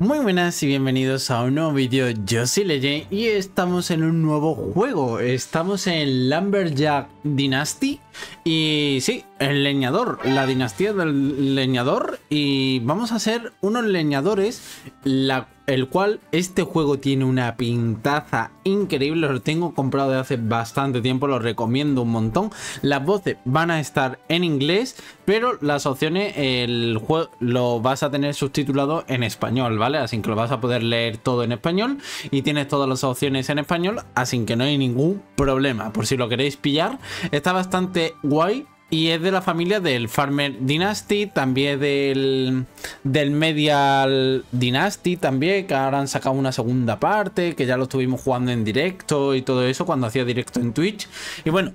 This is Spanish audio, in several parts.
Muy buenas y bienvenidos a un nuevo vídeo, yo soy Leye y estamos en un nuevo juego, estamos en Lumberjack Dynasty y sí, el leñador, la dinastía del leñador y vamos a ser unos leñadores, la, el cual este juego tiene una pintaza increíble, lo tengo comprado de hace bastante tiempo, lo recomiendo un montón, las voces van a estar en inglés, pero las opciones el juego lo vas a tener subtitulado en español, ¿vale? Así que lo vas a poder leer todo en español y tienes todas las opciones en español, así que no hay ningún problema, por si lo queréis pillar, está bastante guay y es de la familia del Farmer Dynasty, también del, del Medial Dynasty, también, que ahora han sacado una segunda parte, que ya lo estuvimos jugando en directo y todo eso, cuando hacía directo en Twitch. Y bueno,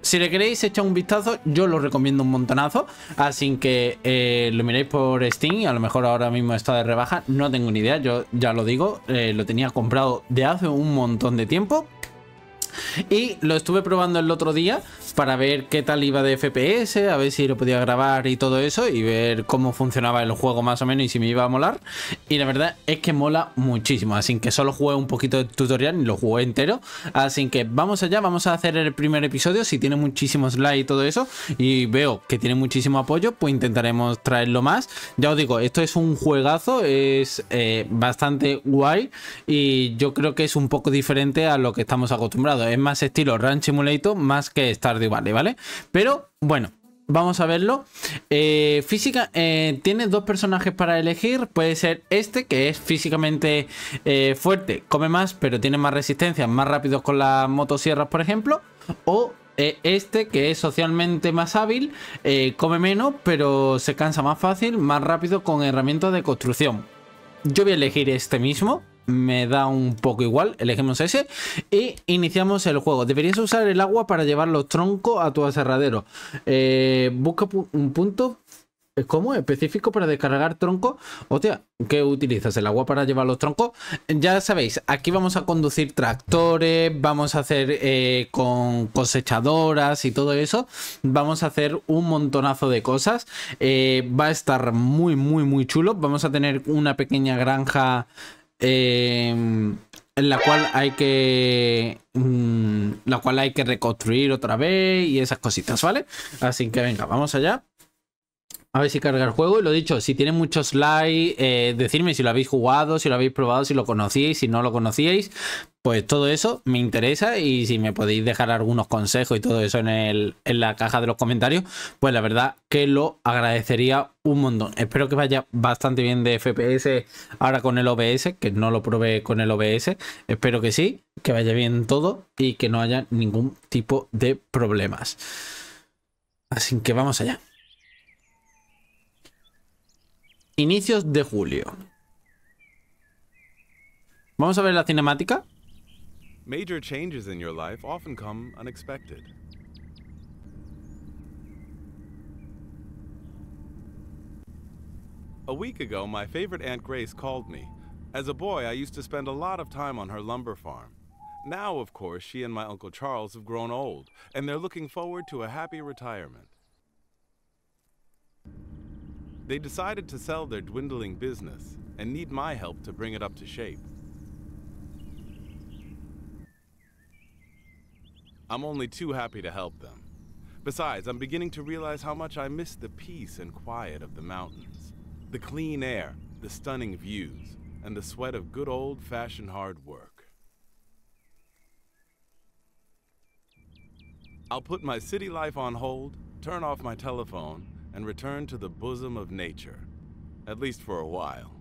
si le queréis echar un vistazo, yo lo recomiendo un montonazo. Así que eh, lo miréis por Steam. A lo mejor ahora mismo está de rebaja. No tengo ni idea. Yo ya lo digo. Eh, lo tenía comprado de hace un montón de tiempo. Y lo estuve probando el otro día para ver qué tal iba de FPS, a ver si lo podía grabar y todo eso y ver cómo funcionaba el juego más o menos y si me iba a molar. Y la verdad es que mola muchísimo, así que solo jugué un poquito de tutorial y lo jugué entero. Así que vamos allá, vamos a hacer el primer episodio, si tiene muchísimos likes y todo eso y veo que tiene muchísimo apoyo, pues intentaremos traerlo más. Ya os digo, esto es un juegazo, es eh, bastante guay y yo creo que es un poco diferente a lo que estamos acostumbrados. Es más estilo Ranch Simulator más que Stardew vale, ¿vale? Pero bueno, Vamos a verlo. Eh, física, eh, tiene dos personajes para elegir. Puede ser este, que es físicamente eh, fuerte, come más, pero tiene más resistencia, más rápido con las motosierras, por ejemplo. O este, que es socialmente más hábil, come menos, pero se cansa más fácil, más rápido con herramientas de construcción. Yo voy a elegir este mismo me da un poco igual, elegimos ese y iniciamos el juego. Deberías usar el agua para llevar los troncos a tu aserradero. Eh, busca un punto eh, ¿Cómo? Específico para descargar troncos. Hostia, ¿qué utilizas? ¿El agua para llevar los troncos? Ya sabéis, aquí vamos a conducir tractores, vamos a hacer eh, con cosechadoras y todo eso. Vamos a hacer un montonazo de cosas. va a estar muy, muy, muy chulo. Vamos a tener una pequeña granja Em, en la cual hay que mm, la cual hay que reconstruir otra vez y esas cositas, ¿vale? Así que venga, vamos allá. A ver si carga el juego. Y lo dicho, si tiene muchos likes, eh, decirme si lo habéis jugado, si lo habéis probado, si lo conocíais, si no lo conocíais. Pues todo eso me interesa y si me podéis dejar algunos consejos y todo eso en, el, en la caja de los comentarios, pues la verdad que lo agradecería un montón. Espero que vaya bastante bien de FPS ahora con el OBS, que no lo probé con el OBS. Espero que sí, que vaya bien todo y que no haya ningún tipo de problemas. Así que vamos allá. Inicios de julio. Vamos a ver la cinemática. Major changes in your life often come unexpected. A week ago, my favorite Aunt Grace called me. As a boy, I used to spend a lot of time on her lumber farm. Now, of course, she and my Uncle Charles have grown old, and they're looking forward to a happy retirement. They decided to sell their dwindling business and need my help to bring it up to shape. I'm only too happy to help them. Besides, I'm beginning to realize how much I miss the peace and quiet of the mountains. The clean air, the stunning views, and the sweat of good old-fashioned hard work. I'll put my city life on hold, turn off my telephone, and return to the bosom of nature, at least for a while.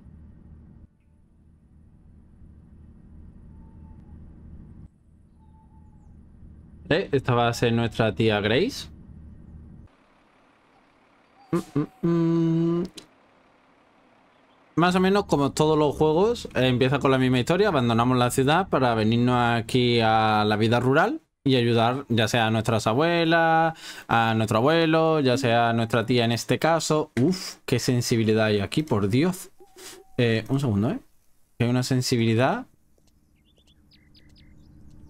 Eh, esta va a ser nuestra tía Grace. Mm, mm, mm. Más o menos como todos los juegos, eh, empieza con la misma historia, abandonamos la ciudad para venirnos aquí a la vida rural y ayudar ya sea a nuestras abuelas, a nuestro abuelo, ya sea a nuestra tía en este caso. Uf, qué sensibilidad hay aquí, por Dios. Eh, un segundo, ¿eh? Hay una sensibilidad.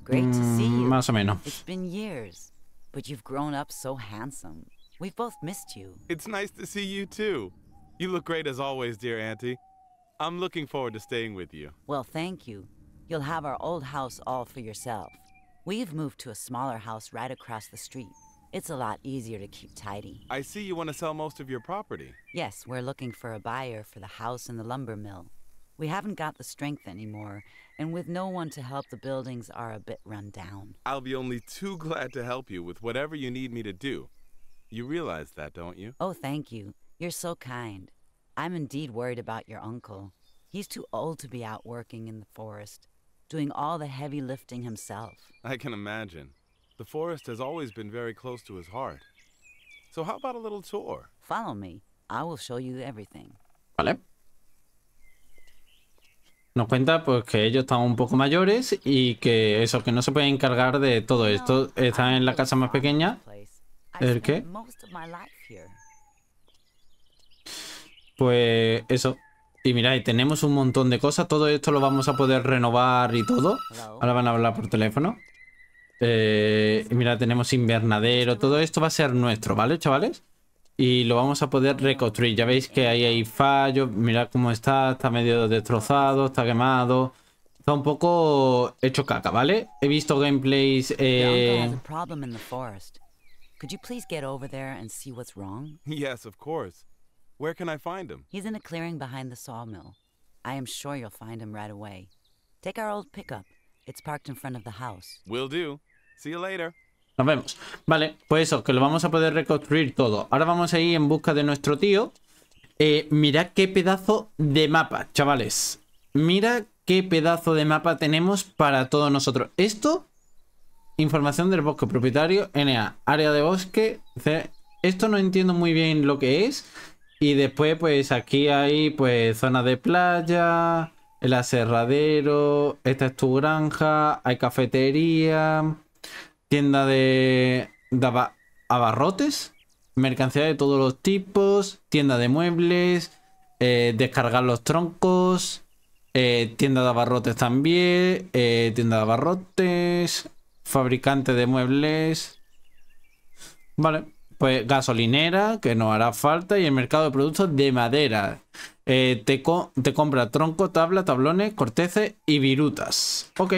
Great to see Mm, you. más o menos. It's been years, but you've grown up so handsome. We've both missed you. It's nice to see you too. You look great as always, dear Auntie. I'm looking forward to staying with you. Well, thank you. You'll have our old house all for yourself. We've moved to a smaller house right across the street. It's a lot easier to keep tidy. I see you want to sell most of your property. Yes, we're looking for a buyer for the house and the lumber mill. We haven't got the strength anymore, and with no one to help, the buildings are a bit run down. I'll be only too glad to help you with whatever you need me to do. You realize that, don't you? Oh, thank you. You're so kind. I'm indeed worried about your uncle. He's too old to be out working in the forest, doing all the heavy lifting himself. I can imagine. The forest has always been very close to his heart. So how about a little tour? Follow me. I will show you everything. ¿Vale? Nos cuenta pues que ellos están un poco mayores y que eso, que no se pueden encargar de todo esto. Están en la casa más pequeña. ¿El qué? Pues eso. Y mirad, tenemos un montón de cosas. Todo esto lo vamos a poder renovar y todo. Ahora van a hablar por teléfono. Eh, y mira, tenemos invernadero. Todo esto va a ser nuestro, ¿vale, chavales? Y lo vamos a poder reconstruir. Ya veis que ahí hay fallos. Mirad cómo está. Está medio destrozado. Está quemado. Está un poco hecho caca, ¿vale? He visto gameplays... Eh... a problem in the forest. Could you please get over there and see what's wrong? Yes, of course. Where can I find him? He's in a clearing behind the sawmill. I am sure you'll find him right away. Take our old pickup. It's parked in front of the house. Will do. See you later. Nos vemos. Vale, pues eso, que lo vamos a poder reconstruir todo. Ahora vamos a ir en busca de nuestro tío. Eh, mirad qué pedazo de mapa, chavales. Mira qué pedazo de mapa tenemos para todos nosotros. Esto, información del bosque propietario, NA, área de bosque. Esto no entiendo muy bien lo que es. Y después, pues aquí hay, pues, zona de playa, el aserradero, esta es tu granja, hay cafetería tienda de, de aba- abarrotes, mercancía de todos los tipos, tienda de muebles, eh, descargar los troncos, eh, tienda de abarrotes también, eh, tienda de abarrotes, fabricante de muebles. Vale, pues gasolinera, que nos hará falta, y el mercado de productos de madera. Eh, te, te compra tronco, tabla, tablones, corteces y virutas. Ok,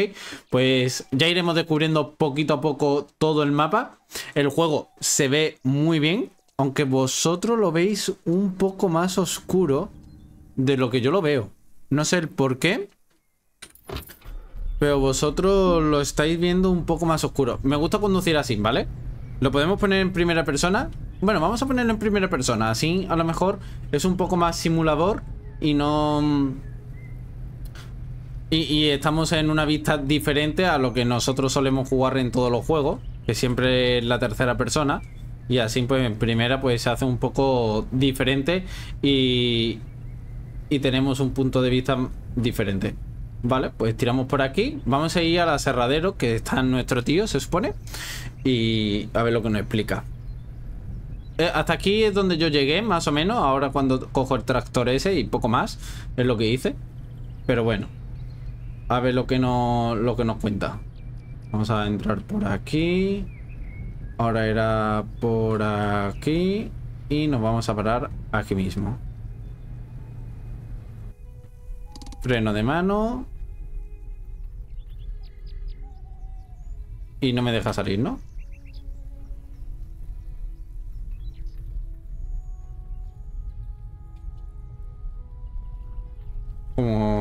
pues ya iremos descubriendo poquito a poco todo el mapa. El juego se ve muy bien, aunque vosotros lo veis un poco más oscuro de lo que yo lo veo. No sé el por qué, pero vosotros lo estáis viendo un poco más oscuro. Me gusta conducir así, ¿vale? ¿Lo podemos poner en primera persona? Bueno, vamos a ponerlo en primera persona. Así a lo mejor es un poco más simulador y no... Y, y estamos en una vista diferente a lo que nosotros solemos jugar en todos los juegos, que siempre es la tercera persona. Y así pues en primera pues se hace un poco diferente y, y tenemos un punto de vista diferente. Vale, pues tiramos por aquí. Vamos a ir al aserradero que está nuestro tío, se supone. Y a ver lo que nos explica. Eh, hasta aquí es donde yo llegué, más o menos. Ahora cuando cojo el tractor ese y poco más, es lo que hice. Pero bueno. A ver lo que nos, lo que nos cuenta. Vamos a entrar por aquí. Ahora era por aquí. Y nos vamos a parar aquí mismo. Freno de mano. Y no me deja salir, ¿no?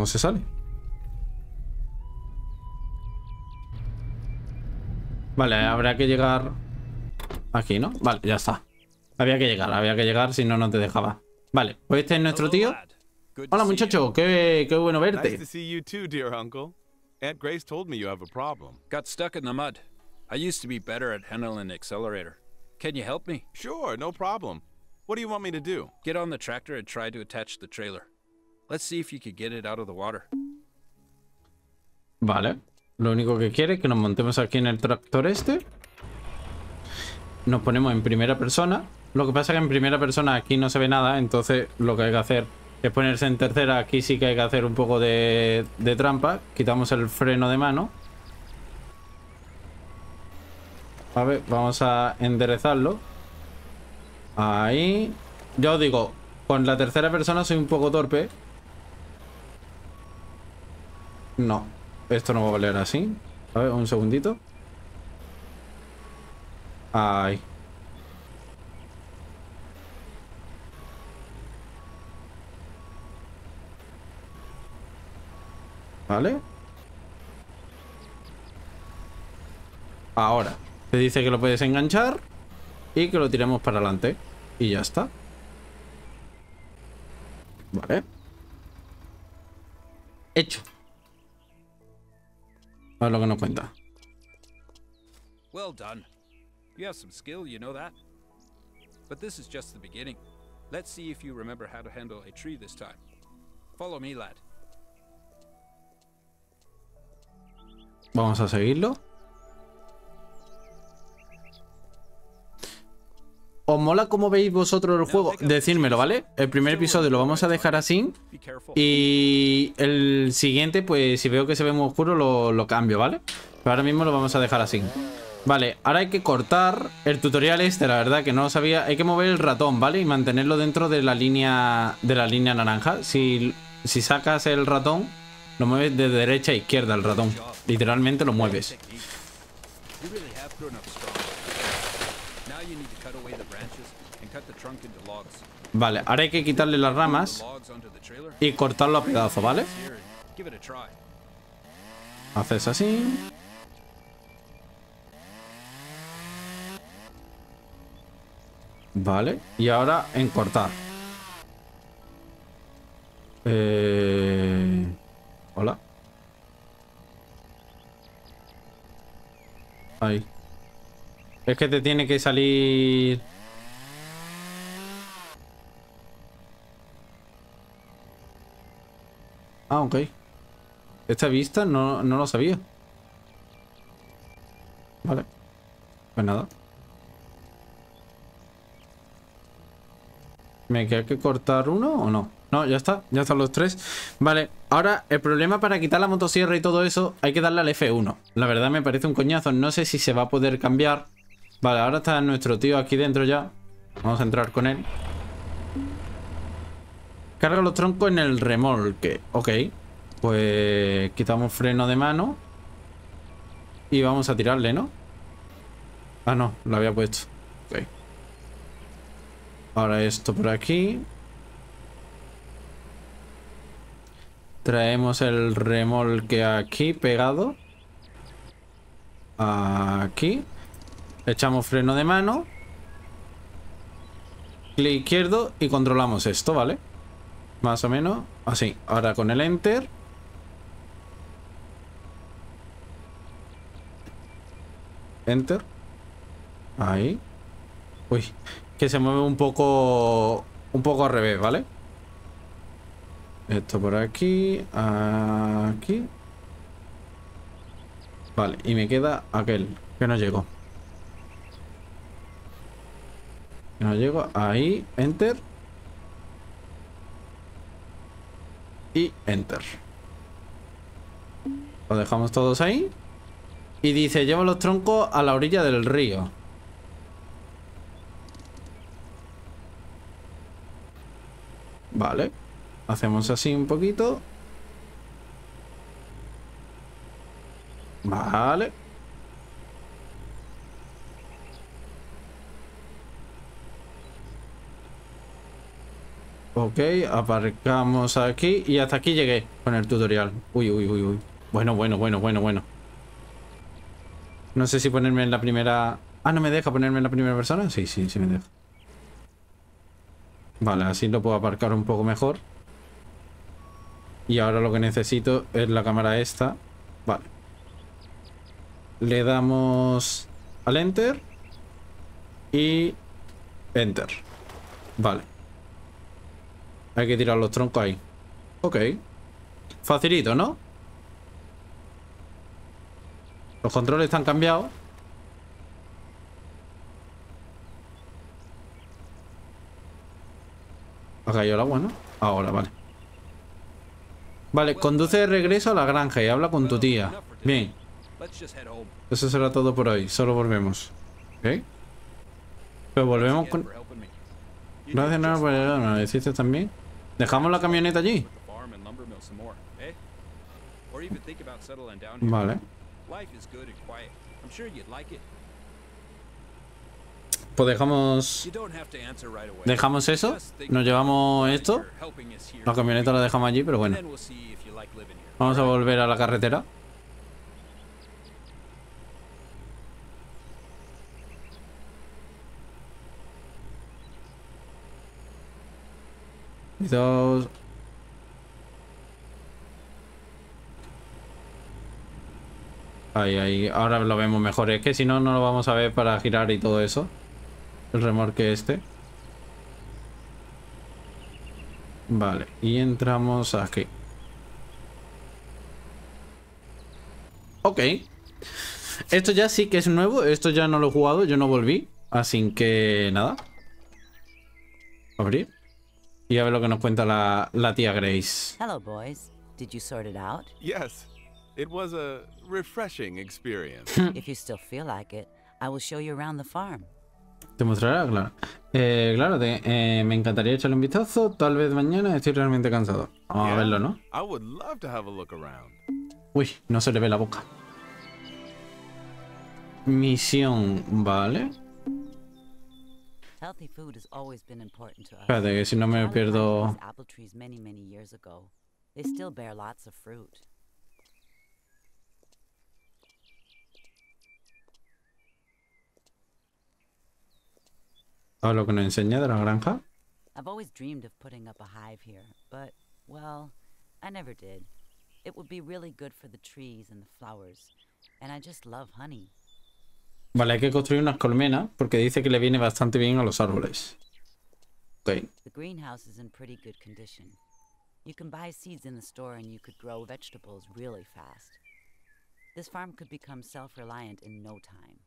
Se sale? Vale, habrá que llegar aquí, ¿no? Vale, ya está. Había que llegar, había que llegar, si no, no te dejaba. Vale, pues este es nuestro tío. Hola muchacho, qué, qué bueno verte. to see you too, dear uncle. Aunt Grace told me you have a problem. Got stuck in the mud. I used to be better at handling accelerator. Can you help me? Sure, no problem. What do you want me to do? Get on the tractor and try to attach the trailer. Let's see if you could get it out of the water. Vale. Lo único que quiere es que nos montemos aquí en el tractor este. Nos ponemos en primera persona. Lo que pasa es que en primera persona aquí no se ve nada. Entonces lo que hay que hacer es ponerse en tercera. Aquí sí que hay que hacer un poco de, de trampa. Quitamos el freno de mano. A ver, vamos a enderezarlo. Ahí. Ya os digo, con la tercera persona soy un poco torpe. No. Esto no va a valer así. A ver, un segundito. Ay. ¿Vale? Ahora. Te dice que lo puedes enganchar y que lo tiremos para adelante. Y ya está. Vale. Hecho. Lo que nos cuenta. Well done. You have some skill, you know that. But this is just the beginning. Let's see if you remember how to handle a tree this time. Follow me, lad. Vamos a seguirlo. ¿Os mola cómo veis vosotros el juego? Decírmelo, ¿vale? El primer episodio lo vamos a dejar así. Y el siguiente, pues si veo que se ve muy oscuro, lo, lo cambio, ¿vale? Pero ahora mismo lo vamos a dejar así. Vale, ahora hay que cortar el tutorial este, la verdad que no lo sabía. Hay que mover el ratón, ¿vale? Y mantenerlo dentro de la línea de la línea naranja. Si, si sacas el ratón, lo mueves de derecha a izquierda el ratón. Literalmente lo mueves. Technique. You really have grown up strong. Now you need to cut away the branches and cut the trunk into logs. Vale, ahora hay que quitarle las ramas y cortarlo a pedazos, ¿vale? Haces así. Vale. Y ahora en cortar. Eh... Hola. Ahí. Es que te tiene que salir... Ah, ok. Esta vista no, no lo sabía. Vale. Pues nada. ¿Me queda que cortar uno o no? No, ya está. Ya están los tres. Vale. Ahora, el problema para quitar la motosierra y todo eso, hay que darle al F1. La verdad me parece un coñazo. No sé si se va a poder cambiar. Vale, ahora está nuestro tío aquí dentro ya. Vamos a entrar con él. Carga los troncos en el remolque. Ok. Pues quitamos freno de mano. Y vamos a tirarle, ¿no? Ah, no, lo había puesto. Ok. Ahora esto por aquí. Traemos el remolque aquí pegado. Aquí. Echamos freno de mano. Clic izquierdo y controlamos esto, ¿vale? Más o menos así. Ahora con el enter. Enter. Ahí. Uy, que se mueve un poco... Un poco al revés, ¿vale? Esto por aquí. Aquí. Vale, y me queda aquel, que no llego. Que no llego. Ahí, enter. Y enter. Lo dejamos todos ahí. Y dice, lleva los troncos a la orilla del río. Vale. Hacemos así un poquito. Vale. Ok, aparcamos aquí y hasta aquí llegué con el tutorial. Uy, uy, uy, uy. Bueno, bueno, bueno, bueno, bueno. No sé si ponerme en la primera... Ah, ¿no me deja ponerme en la primera persona? Sí, sí, sí me deja. Vale, así lo puedo aparcar un poco mejor. Y ahora lo que necesito es la cámara esta. Vale. Le damos al enter. Y enter. Vale. Hay que tirar los troncos ahí. Ok. Facilito, ¿no? Los controles están cambiados. Ha caído el agua, ¿no? Ahora, vale. Vale, conduce de regreso a la granja y habla con tu tía. Bien, eso será todo por hoy. Solo volvemos. ¿Ok? Pero volvemos con... Gracias, just por ¿Me lo hiciste también? ¿Dejamos la camioneta allí? eh? Vale. Pues dejamos. Dejamos eso. Nos llevamos esto. La camioneta la dejamos allí, pero bueno. Vamos a volver a la carretera. Y dos. Ahí, ahí. Ahora lo vemos mejor. Es que si no, no lo vamos a ver para girar y todo eso. El remorque este. Vale. Y entramos aquí. Ok. Esto ya sí que es nuevo. Esto ya no lo he jugado. Yo no volví. Así que nada. Abrir. Y a ver lo que nos cuenta la, la tía Grace. Hello, boys. Did you sort it out? Yes, it was a refreshing experience. if you still feel like it, I will show you around the farm. Te mostrará, claro. Eh, claro, te- eh, me encantaría echarle un vistazo. Tal vez mañana estoy realmente cansado. Vamos a verlo, ¿no? I would love to have a look around. Uy, no se le ve la boca. Misión, vale. Healthy food has always been important to us. Espérate, que si no me pierdo. apple trees many, many years ago. They still bear lots of fruit. A lo que nos enseña de la granja. I've always dreamed of putting up a hive here, but, well, I never did. It would be really good for the trees and the flowers, and I just love honey. Vale, hay que construir unas colmenas porque dice que le viene bastante bien a los árboles. Ok. The greenhouse is in pretty good condition. You can buy seeds in the store and you could grow vegetables really fast. This farm could become self reliant in no time.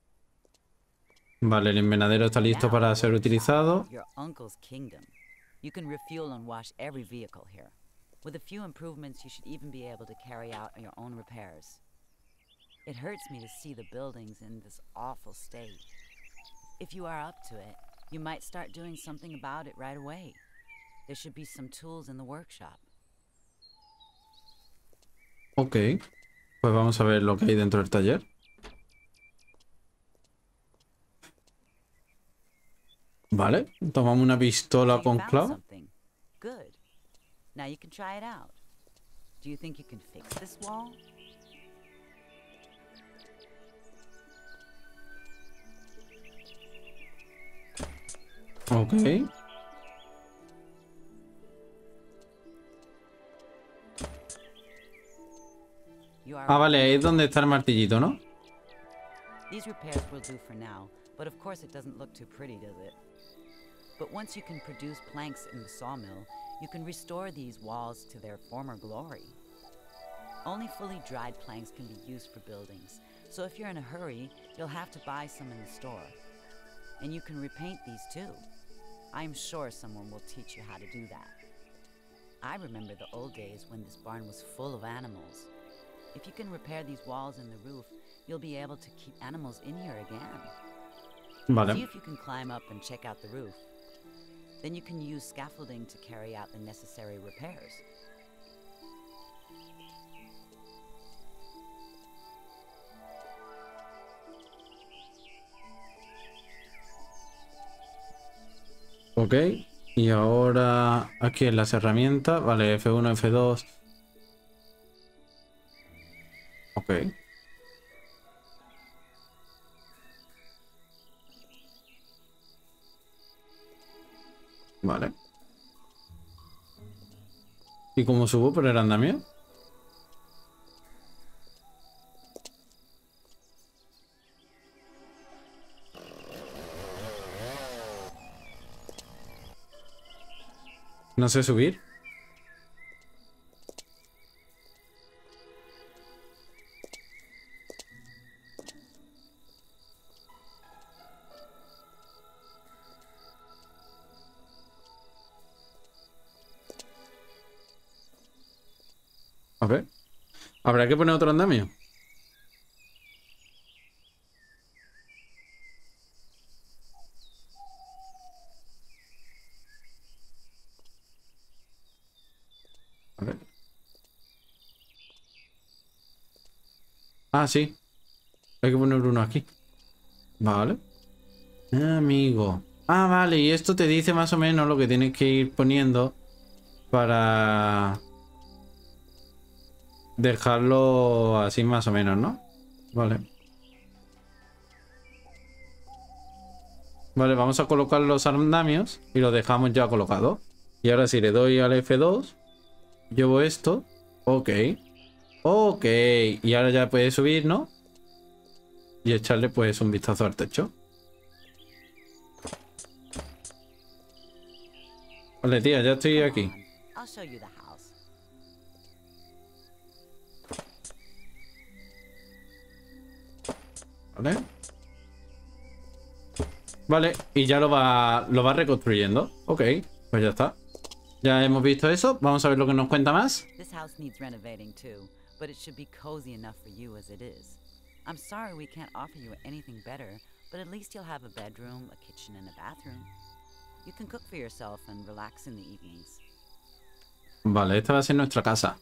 Vale, el invernadero está listo para ser utilizado. Your uncle's kingdom. You can refuel and wash every vehicle here. With a few improvements, you should even be able to carry out your own repairs. It hurts me to see the buildings in this awful state. If you are up to it, you might start doing something about it right away. There should be some tools in the workshop. Ok. Pues vamos a ver lo que hay dentro del taller. Vale, tomamos una pistola con clavo. Good. Now you can try it out. Do you think you can fix this wall? Ok. Ah, vale, ahí es donde está el martillito, ¿no? These repairs will do for now, but of course it doesn't look too pretty, does it? But once you can produce planks in the sawmill, you can restore these walls to their former glory. Only fully dried planks can be used for buildings, so if you're in a hurry, you'll have to buy some in the store. And you can repaint these too. I'm sure someone will teach you how to do that. I remember the old days when this barn was full of animals. If you can repair these walls and the roof, you'll be able to keep animals in here again. See if you can climb up and check out the roof. Then you can use scaffolding to carry out the necessary repairs. Ok. Y ahora aquí en las herramientas. Vale, F1, F2. Ok. Vale. ¿Y cómo subo por el andamio? No sé subir. A ver. Habrá que poner otro andamio. A ver. Ah, sí. Hay que poner uno aquí. Vale. Amigo. Ah, vale. Y esto te dice más o menos lo que tienes que ir poniendo para dejarlo así más o menos, ¿no? Vale. Vale, vamos a colocar los andamios y los dejamos ya colocados. Y ahora si le doy al F2, llevo esto. Ok. Ok. Y ahora ya puede subir, ¿no? Y echarle pues un vistazo al techo. Vale, tía, ya estoy aquí. Vale. Vale, y ya lo va, lo va reconstruyendo. Ok, pues ya está. Ya hemos visto eso. Vamos a ver lo que nos cuenta más. But it should be cozy enough for you as it is. I'm sorry we can't offer you anything better, but at least you'll have a bedroom, a kitchen, and a bathroom. You can cook for yourself and relax in the evenings. Vale, esta va a ser nuestra casa.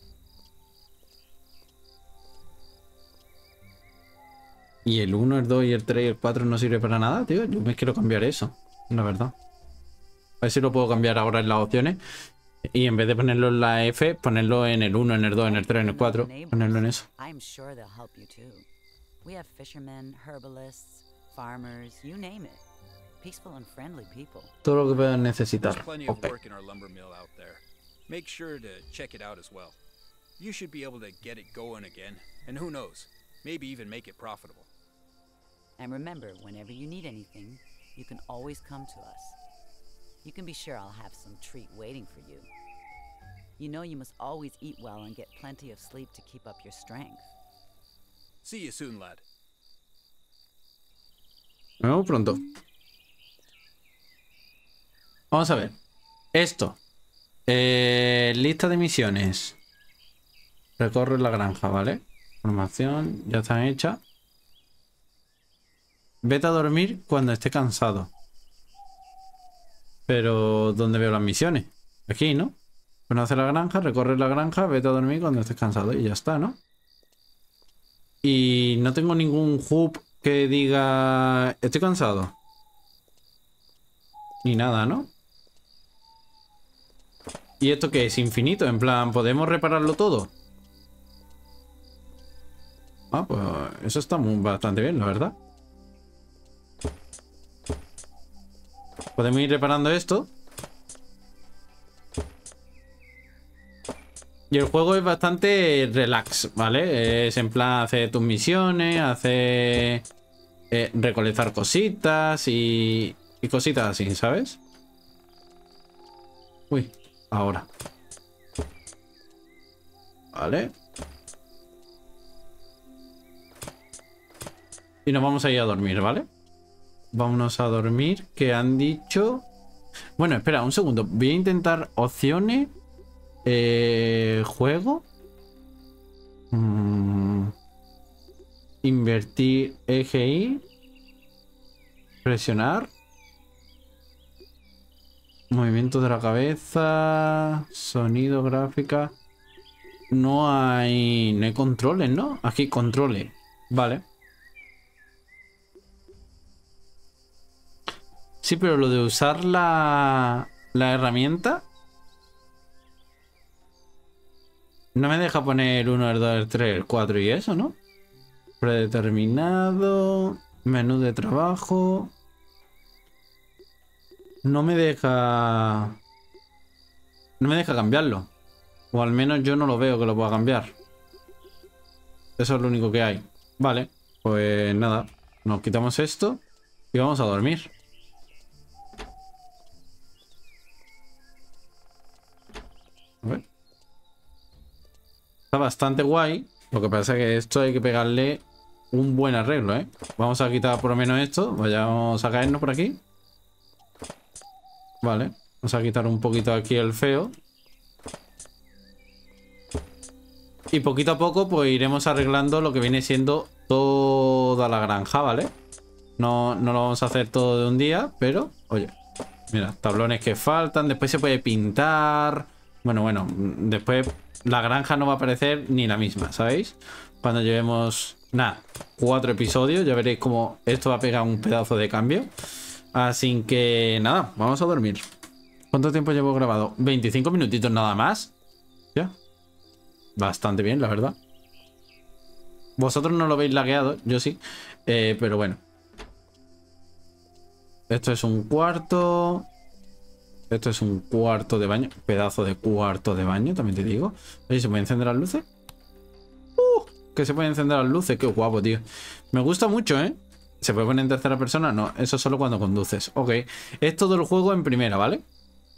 Y el 1, el 2 y el 3 y el 4 no sirve para nada, tío. Yo me quiero cambiar eso, la verdad. A ver si lo puedo cambiar ahora en las opciones. Y en vez de ponerlo en la F, ponerlo en el 1, en el 2, en el 3, en el 4. Ponerlo en eso. I'm sure they'll help you too. We have fishermen, herbalists, farmers, you name it. Peaceful and friendly people. Todo lo que puedan necesitar. There's plenty of Ok. work in our lumber mill out there. Make sure to check it out as well. You should be able to get it going again, and who knows, maybe even make it profitable. And remember, whenever you need anything, you can always come to us. You can be sure I'll have some treat waiting for you. You know you must always eat well and get plenty of sleep to keep up your strength. See you soon, lad. Nos vemos pronto. Vamos a ver. Esto. Eh, lista de misiones. Recorre la granja, ¿vale? Formación, ya están hechas. Vete a dormir cuando esté cansado. Pero, ¿dónde veo las misiones? Aquí, ¿no? Conoce la granja, recorre la granja, vete a dormir cuando estés cansado y ya está, ¿no? Y no tengo ningún hub que diga estoy cansado. Ni nada, ¿no? ¿Y esto qué es? Infinito, en plan, ¿podemos repararlo todo? Ah, pues eso está muy, bastante bien, la verdad. Podemos ir reparando esto. Y el juego es bastante relax, ¿vale? Es en plan, hace tus misiones, hace eh, recolectar cositas y, y cositas así, ¿sabes? Uy, ahora. Vale. Y nos vamos a ir a dormir, ¿vale? Vámonos a dormir, que han dicho... Bueno, espera, un segundo. Voy a intentar opciones. Eh, juego. Mm. Invertir EGI. Presionar. Movimiento de la cabeza. Sonido, gráfica. No hay. No hay controles, ¿no? Aquí controles. Vale. Sí, pero lo de usar la, la herramienta. No me deja poner el 1, el 2, el 3, el 4 y eso, ¿no? Predeterminado. Menú de trabajo. No me deja... No me deja cambiarlo. O al menos yo no lo veo que lo pueda cambiar. Eso es lo único que hay. Vale, pues nada. Nos quitamos esto y vamos a dormir. Está bastante guay. Lo que pasa es que esto hay que pegarle un buen arreglo, ¿eh? Vamos a quitar por lo menos esto. Vayamos a caernos por aquí. Vale. Vamos a quitar un poquito aquí el feo. Y poquito a poco pues iremos arreglando lo que viene siendo toda la granja, ¿vale? No, no lo vamos a hacer todo de un día, pero, oye, mira, tablones que faltan, después se puede pintar, Bueno, bueno, después la granja no va a aparecer ni la misma, ¿sabéis? Cuando llevemos, nada, cuatro episodios, ya veréis cómo esto va a pegar un pedazo de cambio. Así que nada, vamos a dormir. ¿Cuánto tiempo llevo grabado? 25 minutitos nada más. Ya. Bastante bien, la verdad. Vosotros no lo veis lagueado, yo sí. Eh, pero bueno. Esto es un cuarto. Esto es un cuarto de baño. Pedazo de cuarto de baño, también te digo. Oye, ¿se puede encender las luces? ¡Uh! Que se pueden encender las luces. Qué guapo, tío. Me gusta mucho, ¿eh? ¿Se puede poner en tercera persona? No, eso solo cuando conduces. Ok. Es todo el juego en primera, ¿vale?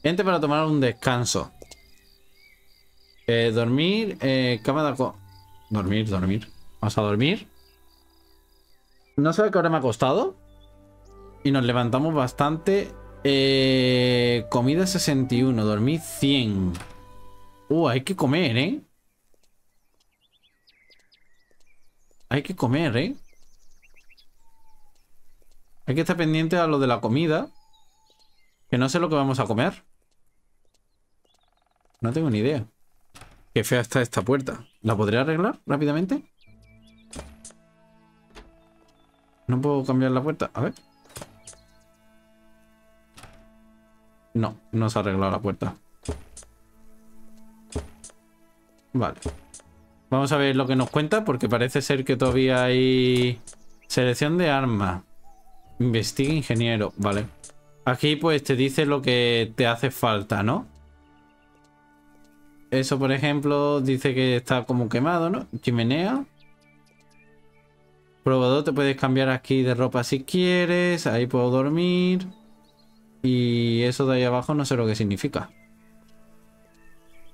Gente para tomar un descanso. Eh, dormir, eh, cama. Dormir, dormir. Vamos a dormir. No sé qué hora me ha costado. Y nos levantamos bastante. Eh, comida 61, dormir 100. Uh, hay que comer, ¿eh? Hay que comer, ¿eh? Hay que estar pendiente a lo de la comida. Que no sé lo que vamos a comer. No tengo ni idea. Qué fea está esta puerta. ¿La podré arreglar rápidamente? No puedo cambiar la puerta. A ver. No, no se ha arreglado la puerta. Vale. Vamos a ver lo que nos cuenta porque parece ser que todavía hay... Selección de armas. Investiga ingeniero. Vale. Aquí pues te dice lo que te hace falta, ¿no? Eso, por ejemplo, dice que está como quemado, ¿no? Chimenea. Probador, te puedes cambiar aquí de ropa si quieres. Ahí puedo dormir. Y eso de ahí abajo no sé lo que significa.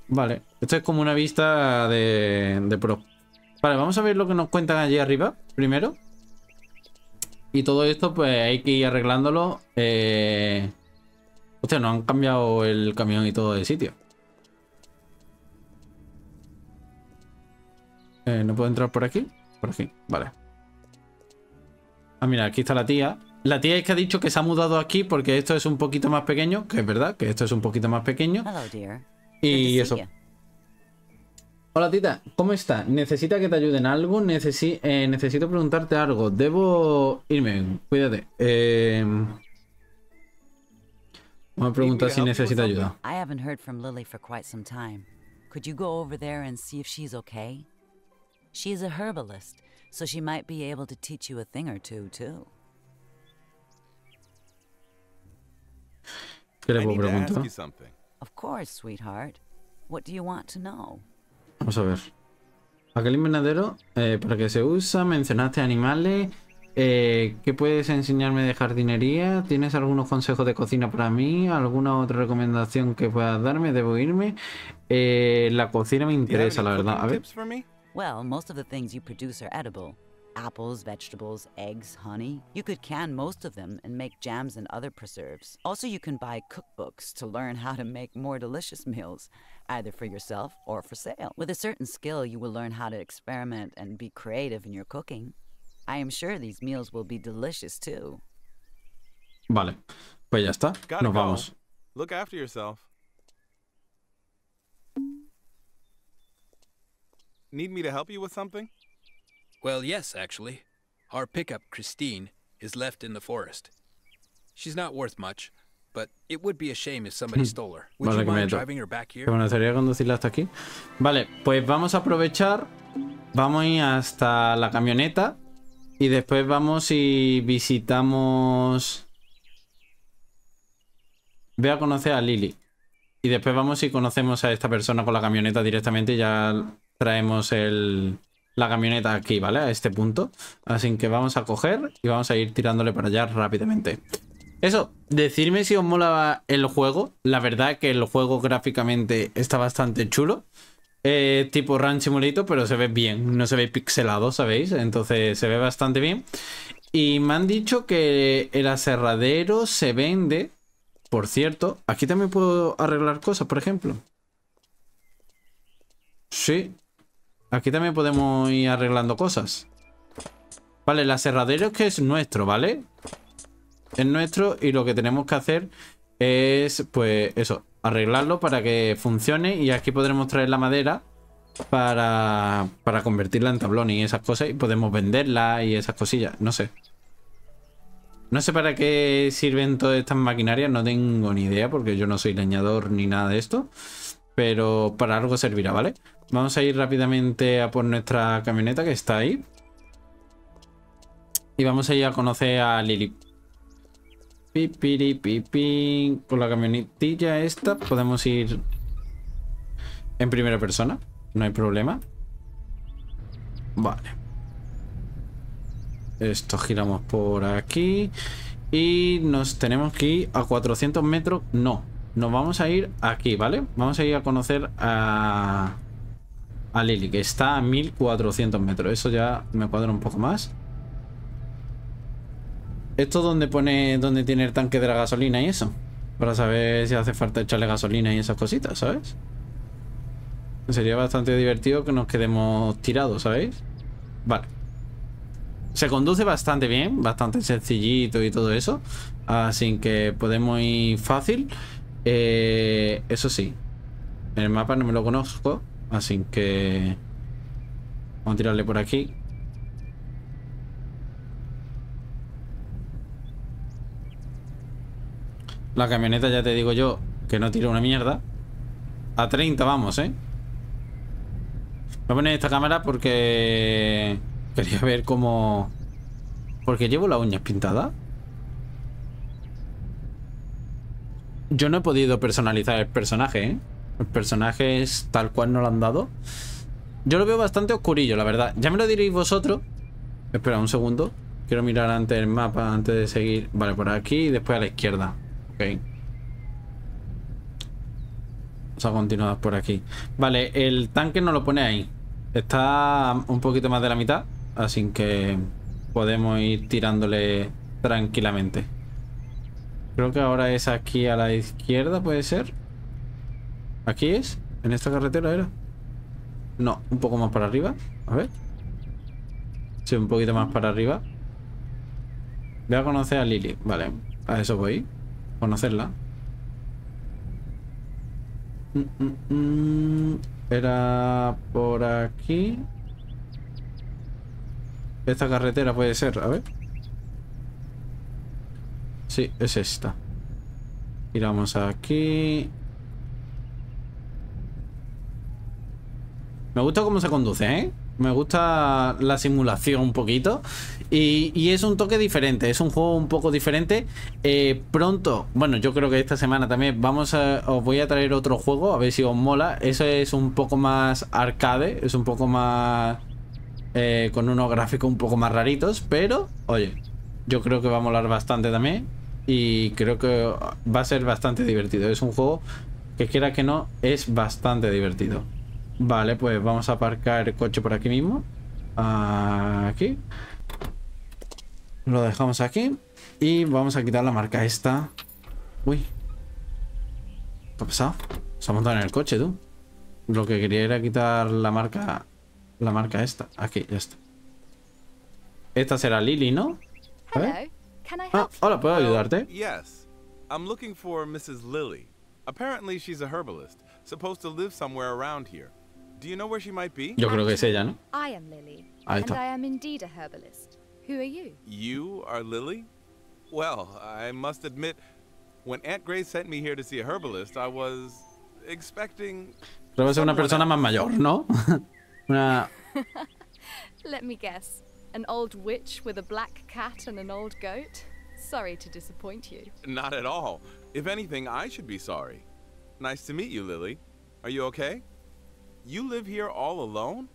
Vale, esto es como una vista de, de pro. Vale, vamos a ver lo que nos cuentan allí arriba primero. Y todo esto pues hay que ir arreglándolo. Eh... Hostia, nos han cambiado el camión y todo de sitio. Eh, ¿No puedo entrar por aquí? Por aquí, vale. Ah, mira, aquí está la tía. La tía es que ha dicho que se ha mudado aquí porque esto es un poquito más pequeño, que es verdad, que esto es un poquito más pequeño. Hello. Y eso. Hola tita, ¿cómo está? ¿Necesita que te ayude en algo? Necesi- eh, necesito preguntarte algo. Debo irme, cuídate. Eh... Vamos a preguntar si necesita ayuda. I haven't heard from Lily for quite some time. Could you go over there and see if she's okay? She's a herbalist, so she might be able to teach you a thing or two, too. ¿Qué le puedo preguntar? Of course, sweetheart. What do you want to know? Vamos a ver. Aquel invernadero, eh, ¿para qué se usa? Mencionaste animales. Eh, ¿Qué puedes enseñarme de jardinería? ¿Tienes algunos consejos de cocina para mí? ¿Alguna otra recomendación que puedas darme? ¿Debo irme? Eh, la cocina me interesa, la verdad. A ver. Well, most of the things you produce are edible apples, vegetables, eggs, honey. You could can most of them and make jams and other preserves. Also, you can buy cookbooks to learn how to make more delicious meals, either for yourself or for sale. With a certain skill, you will learn how to experiment and be creative in your cooking. I am sure these meals will be delicious too. Vale. Pues ya está. Gotta Nos go. vamos. Look after yourself. Need me to help you with something? Well, yes, actually. Our pickup, Christine, is left in the forest. She's not worth much, but it would be a shame if somebody stole her. Would Vale, you mind driving her back here? bueno, sería conducirla hasta aquí. Vale, pues vamos a aprovechar. Vamos a ir hasta la camioneta. Y después vamos y visitamos. Voy a conocer a Lily. Y después vamos y conocemos a esta persona con la camioneta directamente. Y ya traemos el, la camioneta aquí, ¿vale? A este punto. Así que vamos a coger y vamos a ir tirándole para allá rápidamente. Eso, decirme si os mola el juego. La verdad que el juego gráficamente está bastante chulo. Eh, tipo Run pero se ve bien. No se ve pixelado, ¿sabéis? Entonces se ve bastante bien. Y me han dicho que el aserradero se vende. Por cierto, aquí también puedo arreglar cosas, por ejemplo. Sí. Aquí también podemos ir arreglando cosas. Vale, el aserradero es que es nuestro, ¿vale? es nuestro y lo que tenemos que hacer es, pues, eso, arreglarlo para que funcione y aquí podremos traer la madera para, para convertirla en tablón y esas cosas y podemos venderla y esas cosillas, no sé. No sé para qué sirven todas estas maquinarias, no tengo ni idea porque yo no soy leñador ni nada de esto. Pero para algo servirá, ¿vale? Vamos a ir rápidamente a por nuestra camioneta que está ahí. Y vamos a ir a conocer a Lily. Pipiri, pipi. Con la camionetilla esta podemos ir en primera persona. No hay problema. Vale. Esto giramos por aquí. Y nos tenemos que ir a 400 metros. No, nos vamos a ir aquí, ¿vale? Vamos a ir a conocer a, a Lily, que está a 1400 metros. Eso ya me cuadra un poco más. Esto donde pone, donde tiene el tanque de la gasolina y eso. Para saber si hace falta echarle gasolina y esas cositas, ¿sabes? Sería bastante divertido que nos quedemos tirados, ¿sabéis? Vale. Se conduce bastante bien, bastante sencillito y todo eso. Así que podemos ir fácil. Eh, eso sí. El mapa no me lo conozco. Así que... Vamos a tirarle por aquí. La camioneta ya te digo yo que no tira una mierda. A 30 vamos, ¿eh? Voy a poner esta cámara porque... Quería ver cómo... Porque llevo las uñas pintadas. Yo no he podido personalizar el personaje, ¿eh? El personaje es tal cual no lo han dado. Yo lo veo bastante oscurillo, la verdad. Ya me lo diréis vosotros. Espera un segundo. Quiero mirar antes el mapa, antes de seguir. Vale, por aquí y después a la izquierda. Ok. Vamos a continuar por aquí. Vale, el tanque no lo pone ahí. Está un poquito más de la mitad. Así que podemos ir tirándole tranquilamente. Creo que ahora es aquí a la izquierda, puede ser. ¿Aquí es? ¿En esta carretera era? No, un poco más para arriba. A ver. Sí, un poquito más para arriba. Voy a conocer a Lily. Vale, a eso voy. Conocerla. Mm, mm, mm. Era por aquí. Esta carretera puede ser, a ver. Sí, es esta. Giramos aquí. Me gusta cómo se conduce, ¿eh? Me gusta la simulación un poquito. Y, es un toque diferente, es un juego un poco diferente. Eh, pronto, bueno, yo creo que esta semana también vamos a. Os voy a traer otro juego, a ver si os mola. Eso es un poco más arcade, es un poco más eh, con unos gráficos un poco más raritos, pero, oye, yo creo que va a molar bastante también. Y creo que va a ser bastante divertido. Es un juego que quiera que no, es bastante divertido. Vale, pues vamos a aparcar el coche por aquí mismo. Aquí. Lo dejamos aquí. Y vamos a quitar la marca esta. Uy. ¿Qué ha pasado? Se ha montado en el coche, tú. Lo que quería era quitar la marca la marca esta. Aquí, ya está. Esta será Lily, ¿no? Hello. Can I Ah, help? hola, ¿puedo ayudarte? Yes. I'm looking for Mrs. Lilly. Apparently, she's a herbalist, supposed to live somewhere around here. Do you know where she might be? Yo creo que es ella, ¿no? I am Lily, Ahí and. I am indeed a herbalist. Who are you? You are Lily? Well, I must admit, when Aunt Grace sent me here to see a herbalist, I was expecting. Creo que es una persona más mayor, ¿no? una... Let me guess. An old witch with a black cat and an old goat? Sorry to disappoint you. Not at all. If anything, I should be sorry. Nice to meet you, Lily. Are you okay? You live here all alone?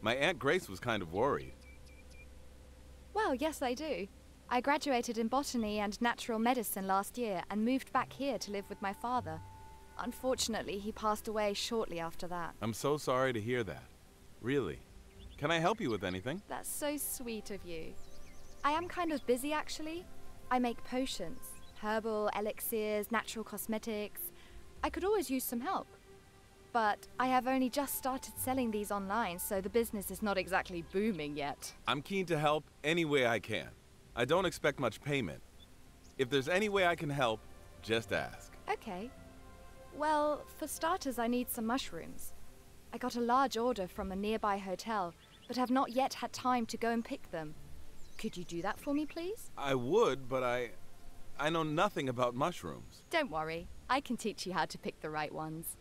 My Aunt Grace was kind of worried. Well, yes, I do. I graduated in botany and natural medicine last year and moved back here to live with my father. Unfortunately, he passed away shortly after that. I'm so sorry to hear that. Really. Can I help you with anything? That's so sweet of you. I am kind of busy actually. I make potions, herbal elixirs, natural cosmetics. I could always use some help. But I have only just started selling these online, so the business is not exactly booming yet. I'm keen to help any way I can. I don't expect much payment. If there's any way I can help, just ask. Okay. Well, for starters, I need some mushrooms. I got a large order from a nearby hotel, but have not yet had time to go and pick them. Could you do that for me, please? I would, but I. I know nothing about mushrooms. Don't worry, I can teach you how to pick the right ones.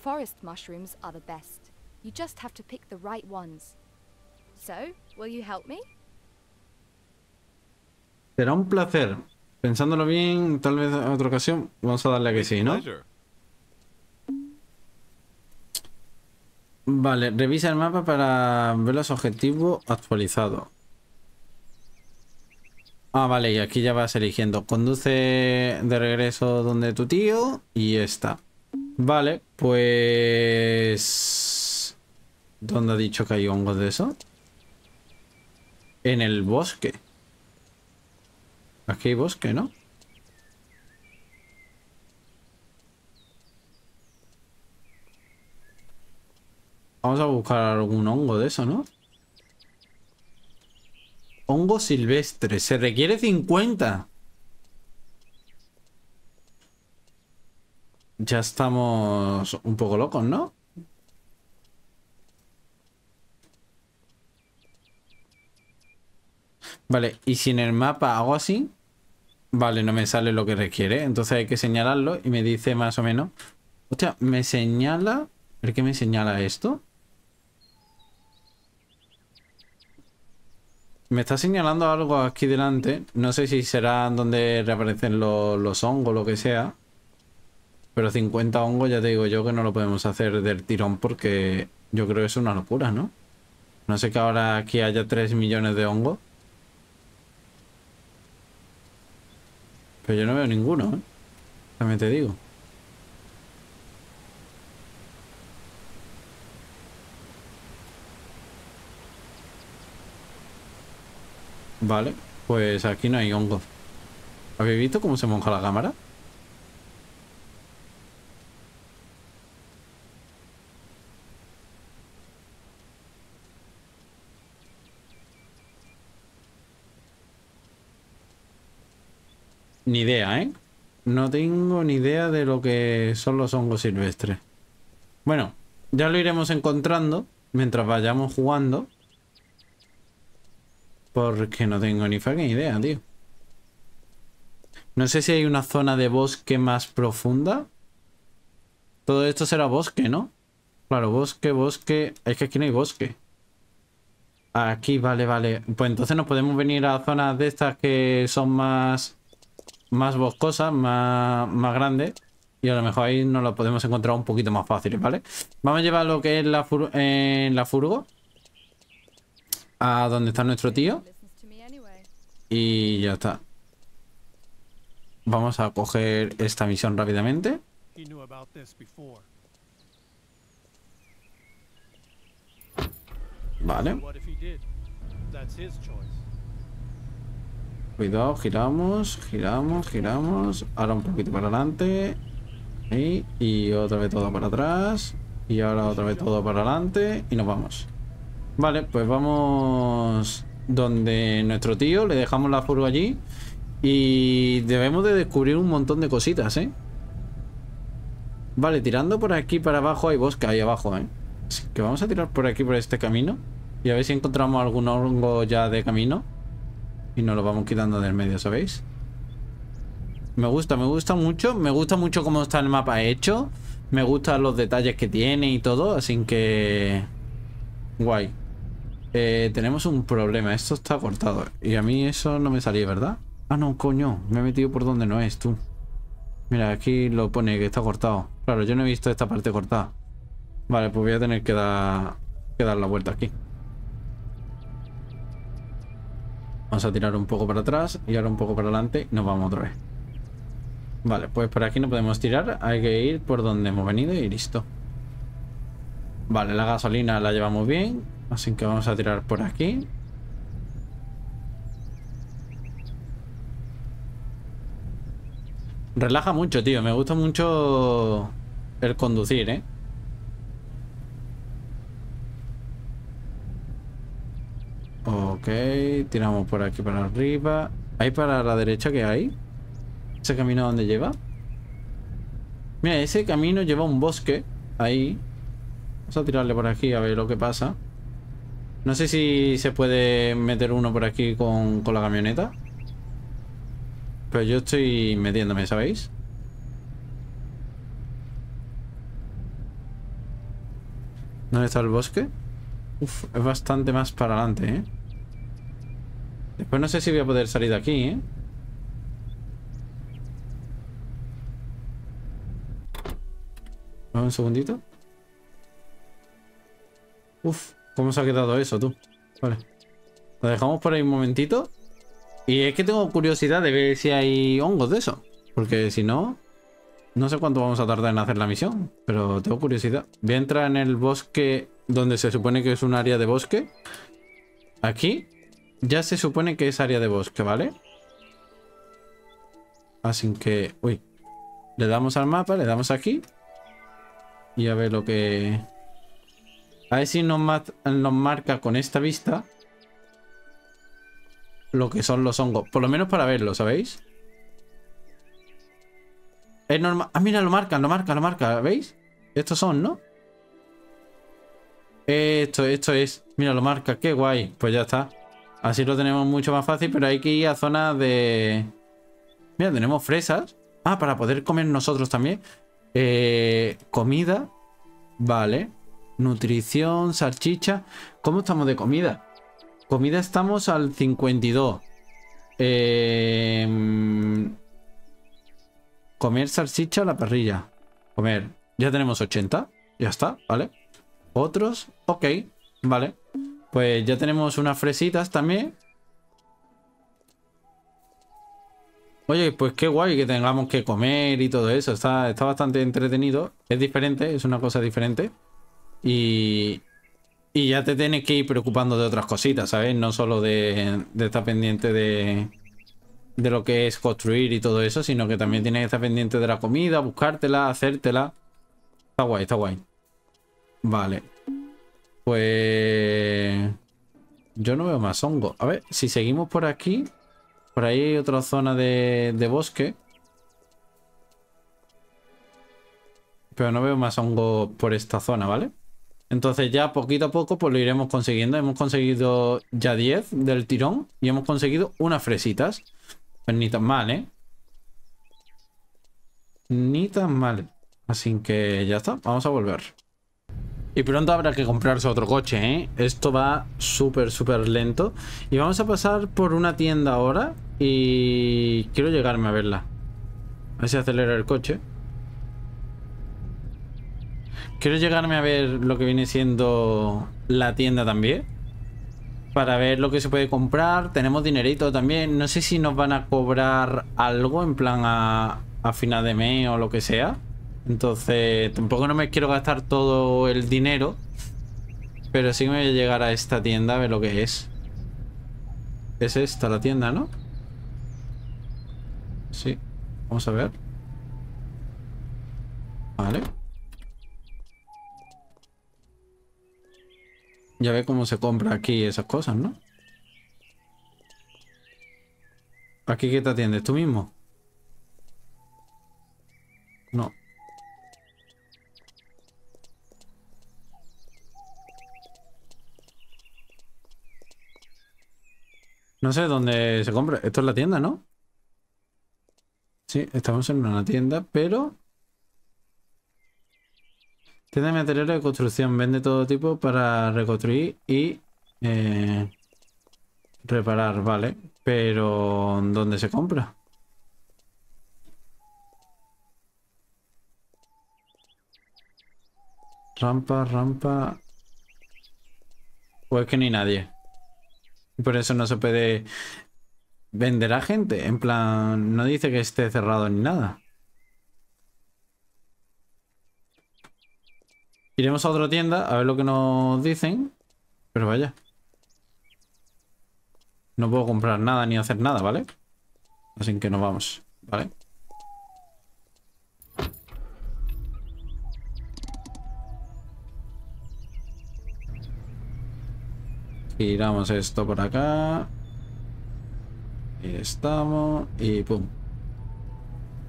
Forest mushrooms are the best. You just have to pick the right ones. So, will you help me? Será un placer. Pensándolo bien, tal vez en otra ocasión, vamos a darle a que sí, ¿no? Pleasure. Vale, revisa el mapa para ver los objetivos actualizados. Ah, vale, y aquí ya vas eligiendo. Conduce de regreso donde tu tío y está. Vale, pues... ¿Dónde ha dicho que hay hongos de eso? En el bosque. Aquí hay bosque, ¿no? Vamos a buscar algún hongo de eso, ¿no? Hongo silvestre. Se requiere 50. Ya estamos un poco locos, ¿no? Vale, y si en el mapa hago así, vale, no me sale lo que requiere. Entonces hay que señalarlo y me dice más o menos. Hostia, me señala. ¿El que me señala esto? Me está señalando algo aquí delante. No sé si será donde reaparecen lo- los hongos o lo que sea. Pero 50 hongos ya te digo yo que no lo podemos hacer del tirón porque yo creo que es una locura, ¿no? No sé que ahora aquí haya 3 millones de hongos. Pero yo no veo ninguno, ¿eh? También te digo. Vale, pues aquí no hay hongo. ¿Habéis visto cómo se monja la cámara? Ni idea, ¿eh? No tengo ni idea de lo que son los hongos silvestres. Bueno, ya lo iremos encontrando mientras vayamos jugando. Porque no tengo ni fucking idea, tío. No sé si hay una zona de bosque más profunda. Todo esto será bosque, ¿no? Claro, bosque, bosque. Es que aquí no hay bosque. Aquí, vale, vale. Pues entonces nos podemos venir a zonas de estas que son más... Más boscosas, más, más grandes. Y a lo mejor ahí nos lo podemos encontrar un poquito más fácil, ¿vale? Vamos a llevar lo que es la, fur- la furgo. A donde está nuestro tío. Y ya está. Vamos a coger esta misión rápidamente. Vale. What if he did? That's his choice. Cuidado, giramos, giramos, giramos. Ahora un poquito para adelante. Ahí. Y otra vez todo para atrás. Y ahora otra vez todo para adelante. Y nos vamos. Vale, pues vamos donde nuestro tío. Le dejamos la furgo allí. Y debemos de descubrir un montón de cositas, ¿eh? Vale, tirando por aquí para abajo hay bosque ahí abajo, ¿eh? Así que vamos a tirar por aquí, por este camino. Y a ver si encontramos algún hongo ya de camino. Y nos lo vamos quitando del medio, ¿sabéis? Me gusta, me gusta mucho. Me gusta mucho cómo está el mapa hecho. Me gustan los detalles que tiene y todo. Así que... Guay. Eh, tenemos un problema. Esto está cortado. Y a mí eso no me salía, ¿verdad? Ah, no, coño. Me he metido por donde no es, tú. Mira, aquí lo pone que está cortado. Claro, yo no he visto esta parte cortada. Vale, pues voy a tener que dar, que dar la vuelta aquí. Vamos a tirar un poco para atrás y ahora un poco para adelante y nos vamos otra vez. Vale, pues por aquí no podemos tirar. Hay que ir por donde hemos venido y listo. Vale, la gasolina la llevamos bien. Así que vamos a tirar por aquí. Relaja mucho, tío. Me gusta mucho el conducir, ¿eh? Ok, tiramos por aquí para arriba. ¿Hay para la derecha que hay? ¿Ese camino a dónde lleva? Mira, ese camino lleva un bosque. Ahí. Vamos a tirarle por aquí a ver lo que pasa. No sé si se puede meter uno por aquí con, con la camioneta. Pero yo estoy metiéndome, ¿sabéis? ¿Dónde está el bosque? Uf, es bastante más para adelante, ¿eh? Después no sé si voy a poder salir de aquí, ¿eh? Un segundito. Uf, ¿cómo se ha quedado eso, tú? Vale. Lo dejamos por ahí un momentito. Y es que tengo curiosidad de ver si hay hongos de eso. Porque si no, no sé cuánto vamos a tardar en hacer la misión. Pero tengo curiosidad. Voy a entrar en el bosque donde se supone que es un área de bosque. Aquí ya se supone que es área de bosque, ¿vale? Así que... Uy. Le damos al mapa, le damos aquí. Y a ver lo que... A ver si nos, nos marca con esta vista lo que son los hongos. Por lo menos para verlo, ¿sabéis? Es normal. Ah, mira, lo marca, lo marca, lo marca. ¿Veis? Estos son, ¿no? Esto, esto es. Mira, lo marca. Qué guay. Pues ya está. Así lo tenemos mucho más fácil, pero hay que ir a zonas de... Mira, tenemos fresas. Ah, para poder comer nosotros también. Eh, comida. Vale. Nutrición, salchicha. ¿Cómo estamos de comida? Comida estamos al 52. Eh, comer salchicha a la parrilla. Comer. Ya tenemos 80. Ya está, ¿vale? Otros. Ok, vale. Pues ya tenemos unas fresitas también. Oye, pues qué guay que tengamos que comer y todo eso. Está, está bastante entretenido. Es diferente, es una cosa diferente. Y, y ya te tienes que ir preocupando de otras cositas, ¿sabes? No solo de, de estar pendiente de, de lo que es construir y todo eso, sino que también tienes que estar pendiente de la comida, buscártela, hacértela. Está guay, está guay. Vale. Pues... Yo no veo más hongo. A ver, si seguimos por aquí... Por ahí hay otra zona de, de bosque. Pero no veo más hongo por esta zona, ¿vale? Entonces ya poquito a poco pues lo iremos consiguiendo. Hemos conseguido ya 10 del tirón y hemos conseguido unas fresitas. Pues ni tan mal, ¿eh? Ni tan mal. Así que ya está, vamos a volver. Y pronto habrá que comprarse otro coche, ¿eh? Esto va súper, súper lento. Y vamos a pasar por una tienda ahora. Y quiero llegarme a verla. A ver si acelera el coche. Quiero llegarme a ver lo que viene siendo la tienda también. Para ver lo que se puede comprar. Tenemos dinerito también. No sé si nos van a cobrar algo en plan a, a final de mes o lo que sea. Entonces, tampoco no me quiero gastar todo el dinero. Pero sí me voy a llegar a esta tienda a ver lo que es. Es esta la tienda, ¿no? Sí. Vamos a ver. Vale. Ya ve cómo se compra aquí esas cosas, ¿no? ¿Aquí qué te atiendes? ¿Tú mismo? No. No sé dónde se compra. Esto es la tienda, ¿no? Sí, estamos en una tienda, pero... Tienda de materiales de construcción. Vende todo tipo para reconstruir y... eh, reparar, vale. Pero... ¿Dónde se compra? Rampa, rampa... Pues que ni nadie. Por eso no se puede vender a gente. En plan, no dice que esté cerrado ni nada. Iremos a otra tienda a ver lo que nos dicen. Pero vaya. No puedo comprar nada ni hacer nada, ¿vale? Así que nos vamos, ¿vale? Giramos esto por acá. Y estamos. Y pum.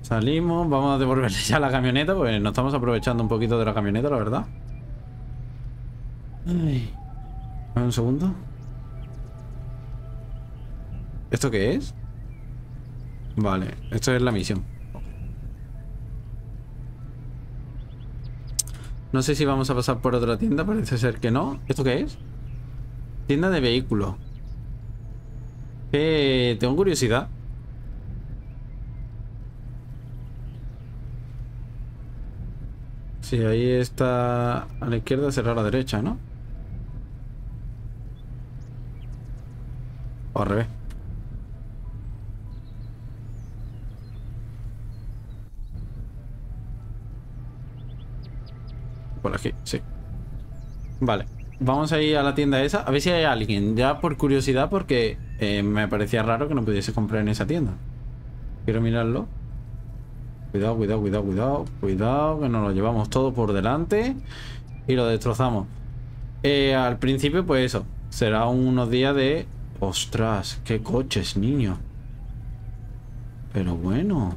Salimos, vamos a devolverle ya la camioneta, porque nos estamos aprovechando un poquito de la camioneta, la verdad. Ay. Un segundo. ¿Esto qué es? Vale, esto es la misión. No sé si vamos a pasar por otra tienda, parece ser que no. ¿Esto qué es? Tienda de vehículos. Eh, tengo curiosidad. Sí, ahí está a la izquierda, será a la derecha, ¿no? O al revés. Por aquí, sí. Vale. Vamos a ir a la tienda esa. A ver si hay alguien. Ya por curiosidad, porque eh, me parecía raro que no pudiese comprar en esa tienda. Quiero mirarlo. Cuidado, cuidado, cuidado, cuidado. Cuidado, que nos lo llevamos todo por delante. Y lo destrozamos. Eh, al principio, pues eso. Será unos días de... Ostras, qué coches, niño. Pero bueno.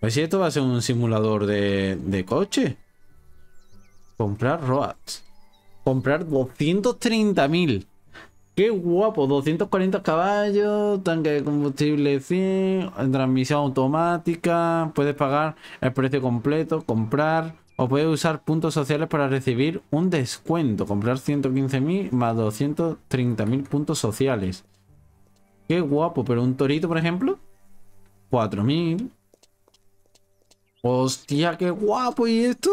Pues si esto va a ser un simulador de, de coche. Comprar ROADs. Comprar 230.000. Qué guapo. 240 caballos. Tanque de combustible 100. Transmisión automática. Puedes pagar el precio completo. Comprar. O puedes usar puntos sociales para recibir un descuento. Comprar 115.000 más 230.000 puntos sociales. Qué guapo. Pero un torito, por ejemplo. 4.000. Hostia, qué guapo. ¿Y esto?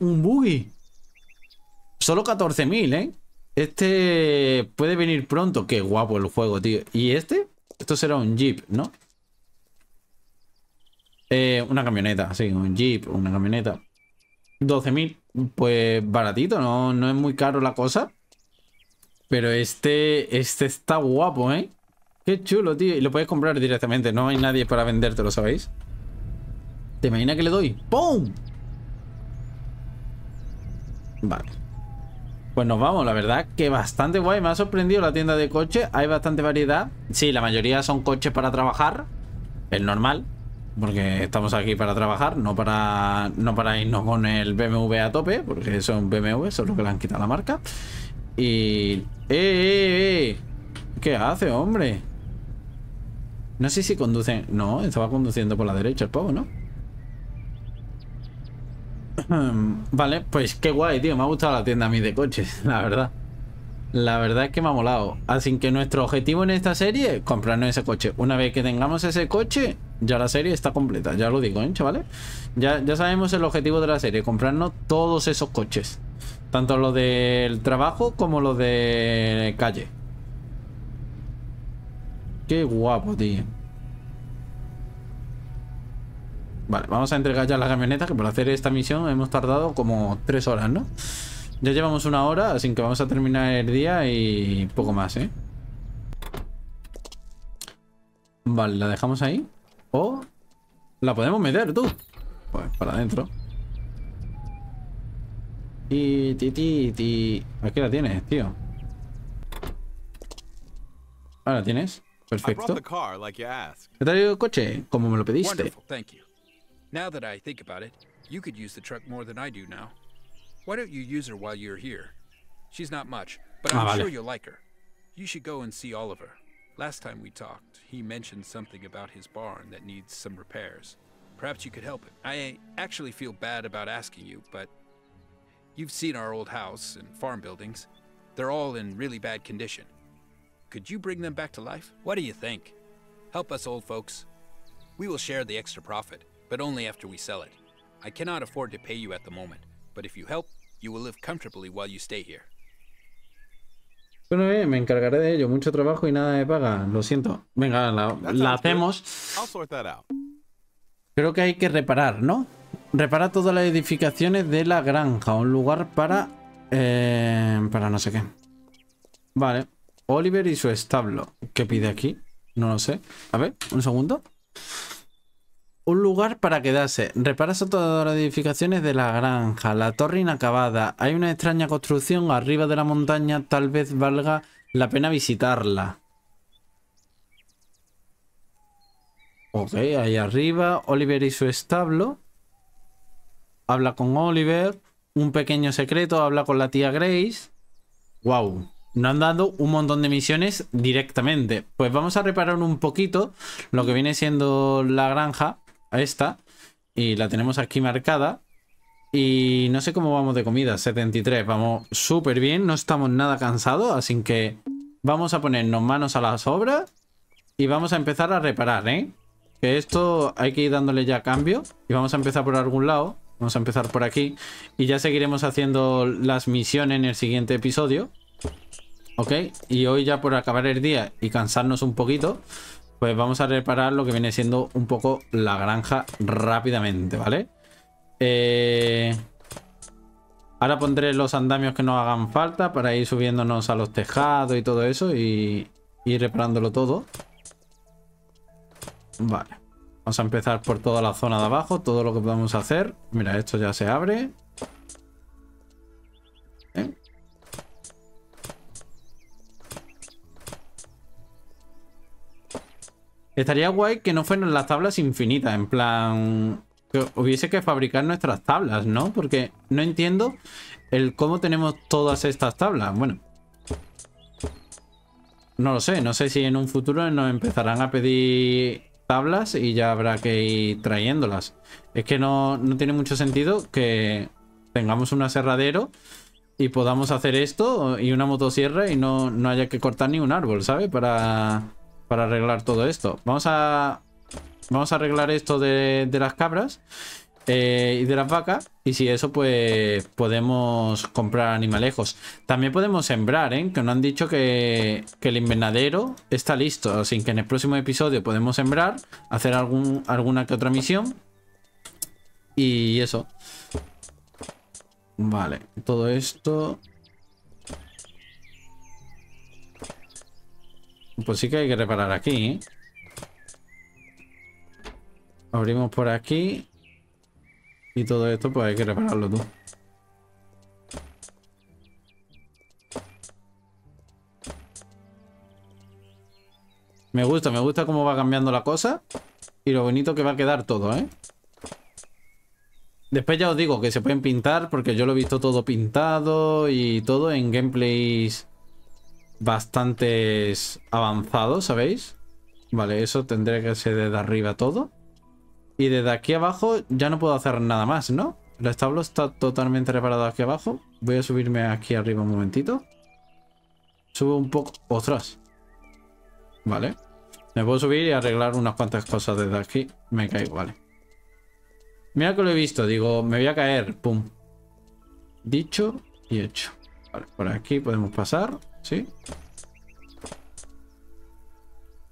Un buggy. Solo 14.000, ¿eh? Este puede venir pronto. Qué guapo el juego, tío. ¿Y este? Esto será un Jeep, ¿no? Eh, una camioneta, sí, un Jeep, una camioneta. 12.000, pues baratito, ¿no? no es muy caro la cosa. Pero este, este está guapo, ¿eh? Qué chulo, tío. Y lo puedes comprar directamente. No hay nadie para vendértelo, ¿sabéis? ¿Te imaginas que le doy? ¡Pum! Vale. Pues nos vamos, la verdad que bastante guay. Me ha sorprendido la tienda de coches. Hay bastante variedad. Sí, la mayoría son coches para trabajar. Es normal. Porque estamos aquí para trabajar, no para, no para irnos con el BMW a tope. Porque son BMW, solo que le han quitado la marca. Y... ¡Eh, eh, eh! ¿Qué hace, hombre? No sé si conducen... No, estaba conduciendo por la derecha el pavo, ¿no? Vale, pues qué guay, tío. Me ha gustado la tienda a mí de coches, la verdad. La verdad es que me ha molado. Así que nuestro objetivo en esta serie es comprarnos ese coche. Una vez que tengamos ese coche, ya la serie está completa. Ya lo digo, ¿eh, chavales? Ya, ya sabemos el objetivo de la serie. Comprarnos todos esos coches. Tanto los del trabajo como los de calle. Qué guapo, tío. Vale, vamos a entregar ya la camioneta, que por hacer esta misión hemos tardado como tres horas, ¿no? Ya llevamos una hora, así que vamos a terminar el día y poco más, ¿eh? Vale, la dejamos ahí. O la podemos meter, tú. Pues para adentro. Y ti, ti, ti. Aquí la tienes, tío. Ahora la tienes. Perfecto. He traído el coche, como me lo pediste. Wonderful, thank you. Now that I think about it, you could use the truck more than I do now. Why don't you use her while you're here? She's not much, but Ah, I'm vale. sure you'll like her. You should go and see Oliver. Last time we talked, he mentioned something about his barn that needs some repairs. Perhaps you could help him. I actually feel bad about asking you, but you've seen our old house and farm buildings. They're all in really bad condition. Could you bring them back to life? What do you think? Help us old folks. We will share the extra profit, but only after we sell it. I cannot afford to pay you at the moment, but if you help, you will live comfortably while you stay here. Bueno, bien, me encargaré de ello. Mucho trabajo y nada de paga. Lo siento. Venga, la, hacemos. Creo que hay que reparar, ¿no? Repara todas las edificaciones de la granja. Un lugar para... eh, para no sé qué. Vale. Oliver y su establo. ¿Qué pide aquí? No lo sé. A ver, un segundo. Un lugar para quedarse. Repara todas las edificaciones de la granja. La torre inacabada. Hay una extraña construcción arriba de la montaña. Tal vez valga la pena visitarla. Ok, ahí arriba. Oliver y su establo. Habla con Oliver. Un pequeño secreto. Habla con la tía Grace. Wow. Nos han dado un montón de misiones directamente. Pues vamos a reparar un poquito lo que viene siendo la granja. Esta. Y la tenemos aquí marcada. Y no sé cómo vamos de comida. 73. Vamos súper bien. No estamos nada cansados. Así que vamos a ponernos manos a las obras. Y vamos a empezar a reparar, ¿eh? Que esto hay que ir dándole ya cambio. Y vamos a empezar por algún lado. Vamos a empezar por aquí. Y ya seguiremos haciendo las misiones en el siguiente episodio. ¿Ok? Y hoy ya por acabar el día y cansarnos un poquito, pues vamos a reparar lo que viene siendo un poco la granja rápidamente, ¿vale? Eh... Ahora pondré los andamios que nos hagan falta para ir subiéndonos a los tejados y todo eso y ir reparándolo todo. Vale. Vamos a empezar por toda la zona de abajo, todo lo que podemos hacer. Mira, esto ya se abre. Estaría guay que no fueran las tablas infinitas, en plan... Que hubiese que fabricar nuestras tablas, ¿no? Porque no entiendo el cómo tenemos todas estas tablas. Bueno. No lo sé, no sé si en un futuro nos empezarán a pedir tablas y ya habrá que ir trayéndolas. Es que no, no tiene mucho sentido que tengamos un aserradero y podamos hacer esto y una motosierra y no, no haya que cortar ni un árbol, ¿sabes? Para, para arreglar todo esto. Vamos a, vamos a arreglar esto de, de las cabras eh, y de las vacas. Y si eso, pues podemos comprar animalejos. También podemos sembrar, ¿eh? Que nos han dicho que, que el invernadero está listo. Así que en el próximo episodio podemos sembrar, hacer algún, alguna que otra misión. Y eso. Vale, todo esto... Pues sí que hay que reparar aquí. Abrimos por aquí. Y todo esto pues hay que repararlo tú. Me gusta, me gusta cómo va cambiando la cosa. Y lo bonito que va a quedar todo, ¿eh? Después ya os digo que se pueden pintar porque yo lo he visto todo pintado y todo en gameplays bastantes avanzados, ¿sabéis? Vale, eso tendré que ser desde arriba todo. Y desde aquí abajo ya no puedo hacer nada más, ¿no? El establo está totalmente reparado aquí abajo. Voy a subirme aquí arriba un momentito. Subo un poco... ¡Ostras! Vale. Me puedo subir y arreglar unas cuantas cosas desde aquí. Me caigo, vale. Mira que lo he visto. Digo, me voy a caer. Pum. Dicho y hecho. Vale, por aquí podemos pasar. ¿Sí?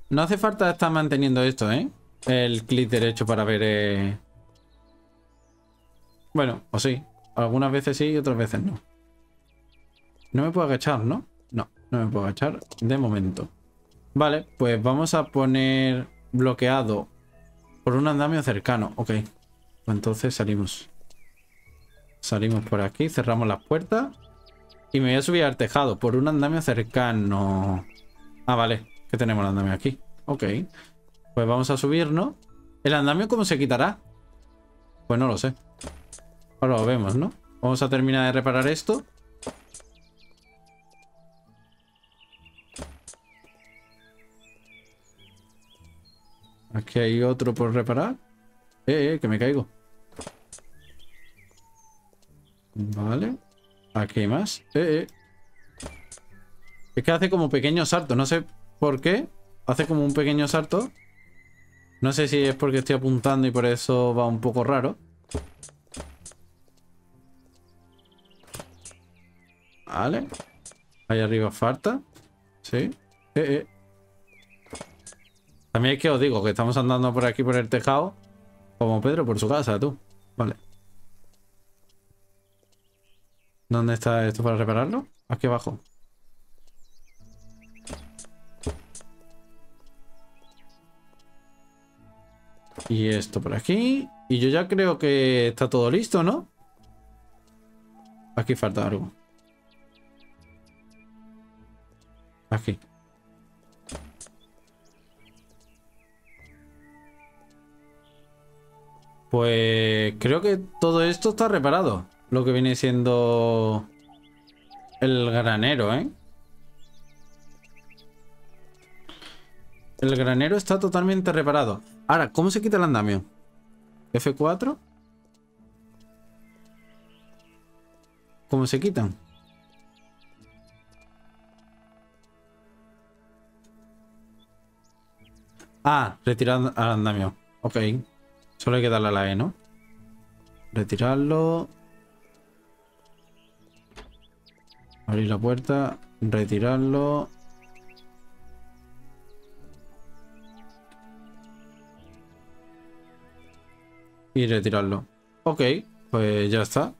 No hace falta estar manteniendo esto, ¿eh? El clic derecho para ver... Eh... Bueno, o sí. Algunas veces sí y otras veces no. No me puedo agachar, ¿no? No, no me puedo agachar de momento. Vale, pues vamos a poner bloqueado por un andamio cercano. Ok. Entonces salimos. Salimos por aquí, cerramos las puertas. Y me voy a subir al tejado por un andamio cercano. Ah, vale. Que tenemos el andamio aquí. Ok. Pues vamos a subirnos. ¿El andamio cómo se quitará? Pues no lo sé. Ahora lo vemos, ¿no? Vamos a terminar de reparar esto. Aquí hay otro por reparar. Eh, eh, que me caigo. Vale. Aquí hay más. Eh, eh. Es que hace como pequeño salto. No sé por qué. Hace como un pequeño salto. No sé si es porque estoy apuntando y por eso va un poco raro. Vale. Ahí arriba falta. Sí. Eh, eh. También es que os digo que estamos andando por aquí por el tejado. Como Pedro por su casa, tú. Vale. ¿Dónde está esto para repararlo? Aquí abajo. Y esto por aquí. Y yo ya creo que está todo listo, ¿no? Aquí falta algo. Aquí. Pues creo que todo esto está reparado. Lo que viene siendo el granero, ¿eh? El granero está totalmente reparado. Ahora, ¿cómo se quita el andamio? F4. ¿Cómo se quitan? Ah, retirar al andamio. Ok. Solo hay que darle a la E, ¿no? Retirarlo. Abrir la puerta. Retirarlo. Y retirarlo. Ok, pues ya está.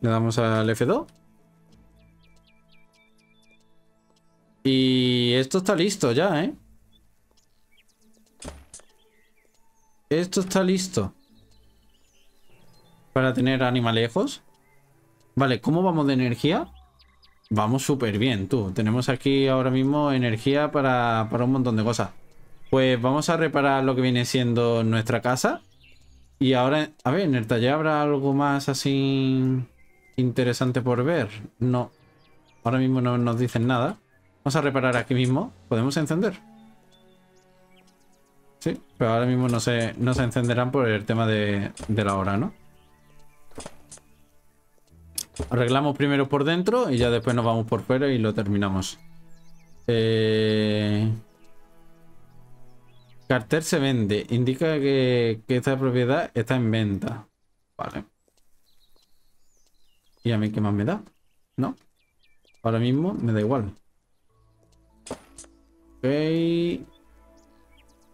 Le damos al F2. Y esto está listo ya, ¿eh? Esto está listo. Para tener animalejos. Vale, ¿cómo vamos de energía? Vamos súper bien, tú. Tenemos aquí ahora mismo energía para, para un montón de cosas. Pues vamos a reparar lo que viene siendo nuestra casa. Y ahora, a ver, en el taller habrá algo más así interesante por ver. No. Ahora mismo no nos dicen nada. Vamos a reparar aquí mismo. ¿Podemos encender? Sí, pero ahora mismo no se, no se encenderán por el tema de, de la hora, ¿no? Arreglamos primero por dentro y ya después nos vamos por fuera y lo terminamos. Eh... Carter se vende. Indica que, que esta propiedad está en venta. Vale. ¿Y a mí qué más me da? ¿No? Ahora mismo me da igual. Ok.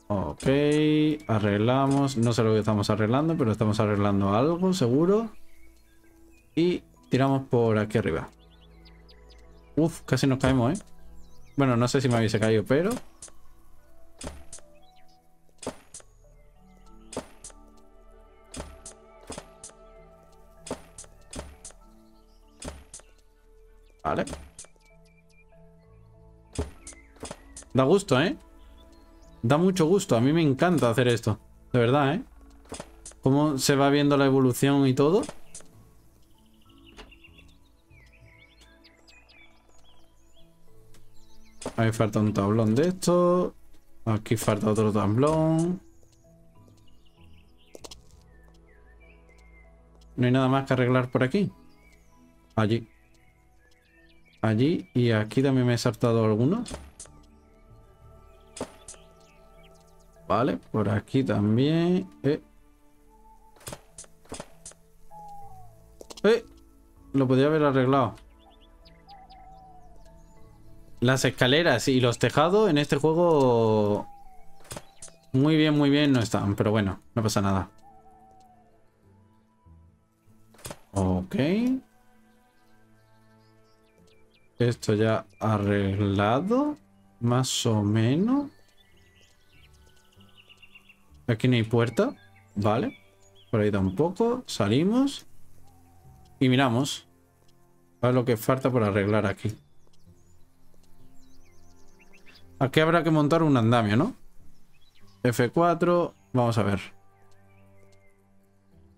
Ok. Arreglamos. No sé lo que estamos arreglando, pero estamos arreglando algo, seguro. Y tiramos por aquí arriba. Uf, casi nos caemos, ¿eh? Bueno, no sé si me hubiese caído, pero... Vale. Da gusto, ¿eh? Da mucho gusto. A mí me encanta hacer esto. De verdad, ¿eh? Cómo se va viendo la evolución y todo. Ahí falta un tablón de esto. Aquí falta otro tablón. No hay nada más que arreglar por aquí. Allí. Allí y aquí también me he saltado algunos. Vale, por aquí también. Eh. Eh. Lo podría haber arreglado. Las escaleras y los tejados en este juego... Muy bien, muy bien no están. Pero bueno, no pasa nada. Ok. Esto ya arreglado. Más o menos. Aquí no hay puerta. Vale. Por ahí tampoco. Salimos. Y miramos. A ver lo que falta por arreglar aquí. Aquí habrá que montar un andamio, ¿no? F4. Vamos a ver.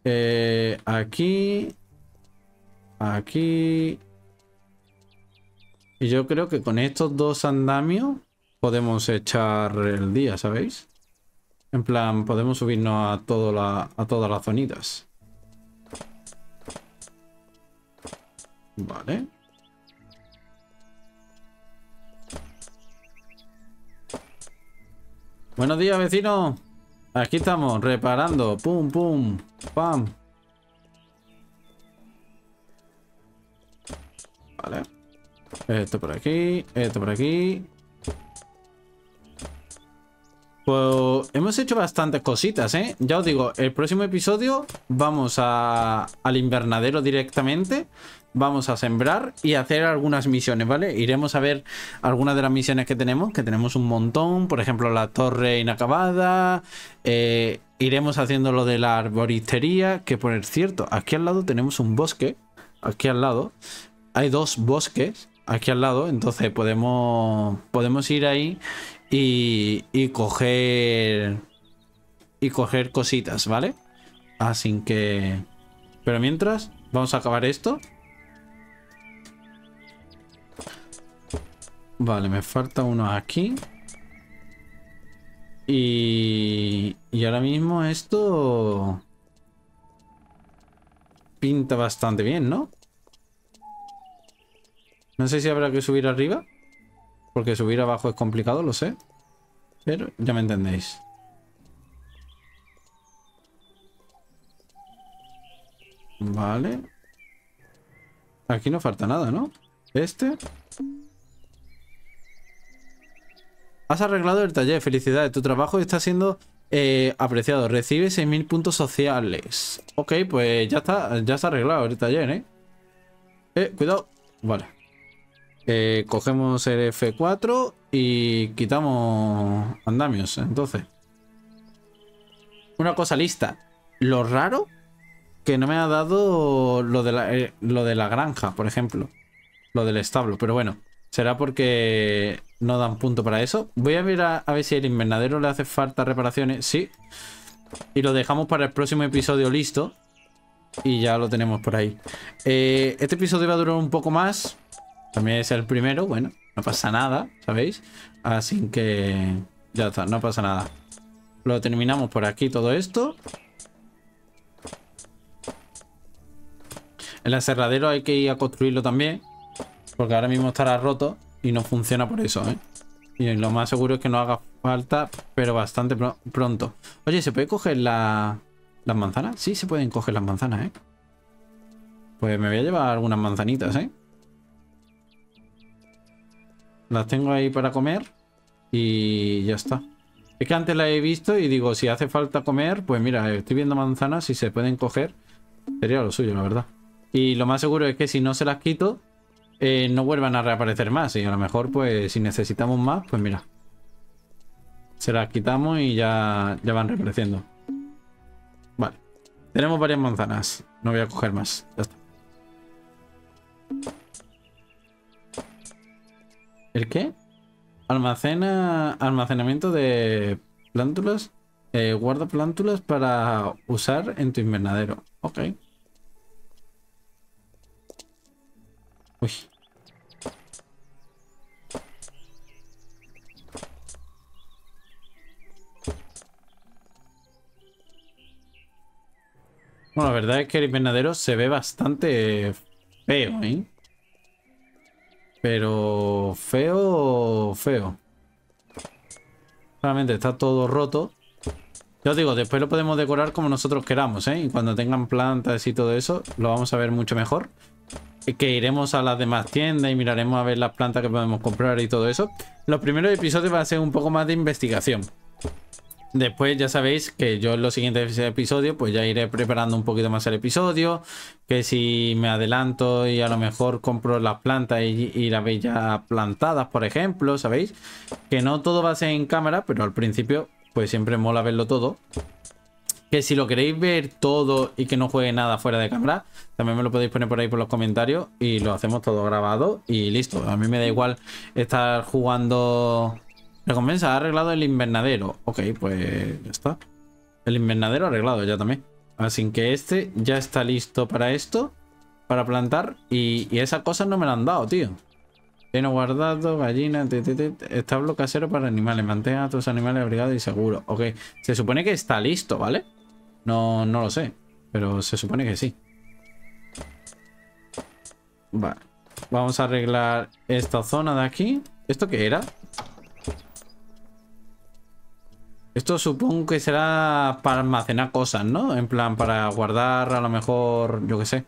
Eh, aquí. Aquí. Y yo creo que con estos dos andamios podemos echar el día, ¿sabéis? En plan, podemos subirnos a, a todas las zonitas. Vale. Buenos días, vecino. Aquí estamos, reparando. Pum, pum, pam. Vale. Esto por aquí, esto por aquí. Pues hemos hecho bastantes cositas, ¿eh? Ya os digo, el próximo episodio vamos al invernadero directamente. Vamos a sembrar y hacer algunas misiones, ¿vale? Iremos a ver algunas de las misiones que tenemos, que tenemos un montón. Por ejemplo, la torre inacabada. Eh, iremos haciendo lo de la arboristería, que por cierto, aquí al lado tenemos un bosque. Aquí al lado. Hay dos bosques aquí al lado, entonces podemos, podemos ir ahí y, y coger y coger cositas, ¿vale? Así que... Pero mientras, vamos a acabar esto. Vale, me falta uno aquí. Y... Y ahora mismo esto... Pinta bastante bien, ¿no? No sé si habrá que subir arriba. Porque subir abajo es complicado, lo sé. Pero ya me entendéis. Vale. Aquí no falta nada, ¿no? Este. Has arreglado el taller. Felicidades. Tu trabajo está siendo eh, apreciado. Recibe 6.000 puntos sociales. Ok, pues ya está. Ya está arreglado el taller, ¿eh? Eh, cuidado. Vale. Eh, cogemos el F4 y quitamos andamios. Entonces. Una cosa lista. Lo raro que no me ha dado lo de la, eh, lo de la granja, por ejemplo. Lo del establo. Pero bueno, será porque no dan punto para eso. Voy a ver a, ver si el invernadero le hace falta reparaciones. Sí. Y lo dejamos para el próximo episodio listo. Y ya lo tenemos por ahí. Eh, este episodio va a durar un poco más. También es el primero. Bueno, no pasa nada, ¿sabéis? Así que ya está, no pasa nada. Lo terminamos por aquí todo esto. El aserradero hay que ir a construirlo también. Porque ahora mismo estará roto y no funciona por eso, ¿eh? Y lo más seguro es que no haga falta, pero bastante pr pronto. Oye, ¿se puede coger la, las manzanas? Sí, se pueden coger las manzanas, ¿eh? Pues me voy a llevar algunas manzanitas, ¿eh? Las tengo ahí para comer y ya está. Es que antes la he visto y digo, si hace falta comer, pues mira, estoy viendo manzanas, si se pueden coger, sería lo suyo, la verdad. Y lo más seguro es que si no se las quito, eh, no vuelvan a reaparecer más. Y a lo mejor, pues, si necesitamos más, pues mira. Se las quitamos y ya, ya van reapareciendo. Vale. Tenemos varias manzanas. No voy a coger más. Ya está. ¿El qué? Almacena... Almacenamiento de plántulas. Eh, guarda plántulas para usar en tu invernadero. Ok. Uy. Bueno, la verdad es que el invernadero se ve bastante feo, ¿eh? Pero feo, feo. Realmente está todo roto. Ya os digo, después lo podemos decorar como nosotros queramos, ¿eh? Y cuando tengan plantas y todo eso, lo vamos a ver mucho mejor que iremos a las demás tiendas y miraremos a ver las plantas que podemos comprar y todo eso. Los primeros episodios van a ser un poco más de investigación. Después ya sabéis que yo en los siguientes episodios pues ya iré preparando un poquito más el episodio. Que si me adelanto y a lo mejor compro las plantas y, y las veis ya plantadas, por ejemplo, ¿sabéis? Que no todo va a ser en cámara, pero al principio pues siempre mola verlo todo. Que si lo queréis ver todo y que no juegue nada fuera de cámara, también me lo podéis poner por ahí por los comentarios y lo hacemos todo grabado y listo. A mí me da igual estar jugando... Recompensa, ha arreglado el invernadero. Ok, pues ya está. El invernadero arreglado ya también. Así que este ya está listo para esto. Para plantar. Y, y esas cosas no me lo han dado, tío. Tiene guardado, gallina, te, te, casero para animales. Mantenga a tus animales abrigados y seguros. Ok, se supone que está listo, ¿vale? No, no lo sé. Pero se supone que sí. Vale. Vamos a arreglar esta zona de aquí. ¿Esto qué era? Esto supongo que será para almacenar cosas, ¿no? En plan, para guardar a lo mejor, yo qué sé.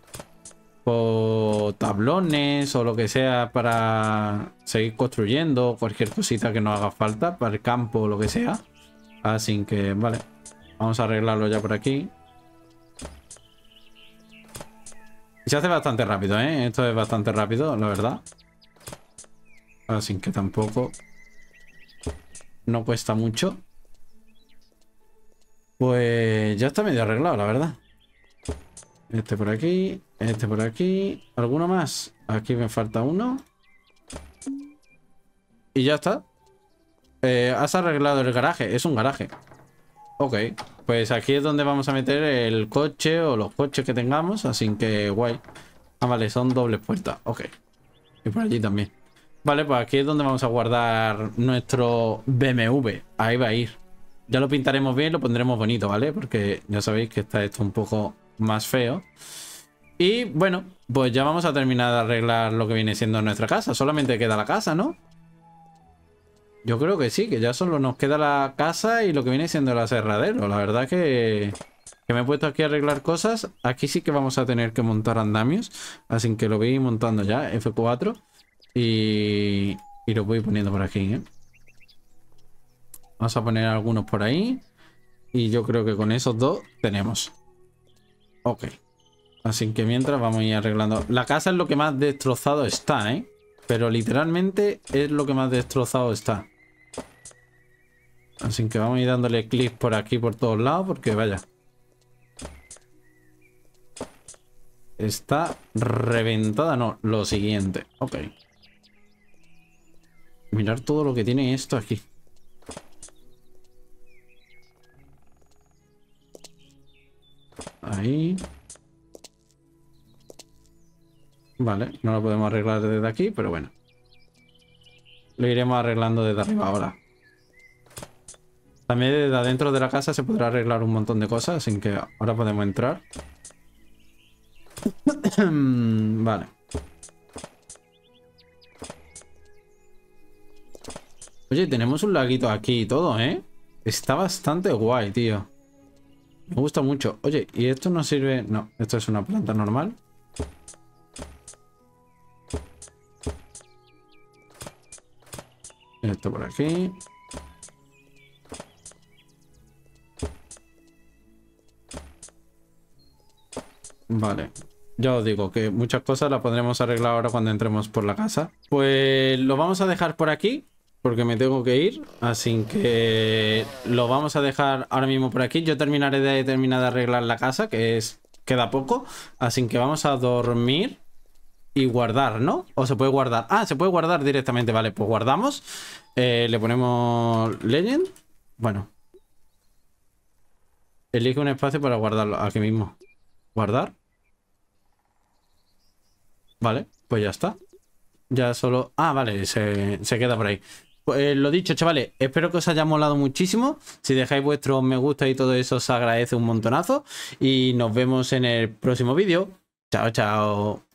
O tablones o lo que sea para seguir construyendo. Cualquier cosita que nos haga falta para el campo o lo que sea. Así que, vale. Vamos a arreglarlo ya por aquí. Se hace bastante rápido, ¿eh? Esto es bastante rápido, la verdad. Así que tampoco... No cuesta mucho. Pues ya está medio arreglado, la verdad. Este por aquí, este por aquí. ¿Alguno más? Aquí me falta uno. Y ya está. Eh, has arreglado el garaje. Es un garaje. Ok. pues aquí es donde vamos a meter el coche o los coches que tengamos, así que guay. Ah, vale, son dobles puertas, ok. Y por allí también. Vale, pues aquí es donde vamos a guardar nuestro BMW. Ahí va a ir. Ya lo pintaremos bien, lo pondremos bonito, ¿vale? Porque ya sabéis que está esto un poco más feo. Y bueno, pues ya vamos a terminar de arreglar lo que viene siendo nuestra casa. Solamente queda la casa, ¿no? Yo creo que sí, que ya solo nos queda la casa y lo que viene siendo el aserradero. La verdad que, que me he puesto aquí a arreglar cosas. Aquí sí que vamos a tener que montar andamios. Así que lo voy montando ya, F4. Y, y lo voy poniendo por aquí, ¿eh? Vamos a poner algunos por ahí. Y yo creo que con esos dos tenemos. Ok. Así que mientras vamos a ir arreglando. La casa es lo que más destrozado está, ¿eh? Pero literalmente es lo que más destrozado está. Así que vamos a ir dándole clic por aquí, por todos lados, porque vaya. Está reventada, no, lo siguiente. Ok. Mirar todo lo que tiene esto aquí. Ahí. Vale, no lo podemos arreglar desde aquí, pero bueno. Lo iremos arreglando desde arriba ahora. También desde adentro de la casa se podrá arreglar un montón de cosas, así que ahora podemos entrar. vale. Oye, tenemos un laguito aquí y todo, ¿eh? Está bastante guay, tío. Me gusta mucho. Oye, ¿y esto no sirve? No, esto es una planta normal. Esto por aquí. Vale. Ya os digo que muchas cosas las podremos arreglar ahora cuando entremos por la casa. Pues lo vamos a dejar por aquí. Porque me tengo que ir. Así que lo vamos a dejar ahora mismo por aquí. Yo terminaré de terminar de arreglar la casa, que es queda poco. Así que vamos a dormir y guardar, ¿no? O se puede guardar. Ah, se puede guardar directamente. Vale, pues guardamos. Eh, le ponemos Legend. Bueno. Elige un espacio para guardarlo aquí mismo. Guardar. Vale, pues ya está. Ya solo... Ah, vale, se, se queda por ahí. Pues lo dicho, chavales, espero que os haya molado muchísimo. Si dejáis vuestro me gusta y todo eso, os agradece un montonazo. Y nos vemos en el próximo vídeo. Chao, chao.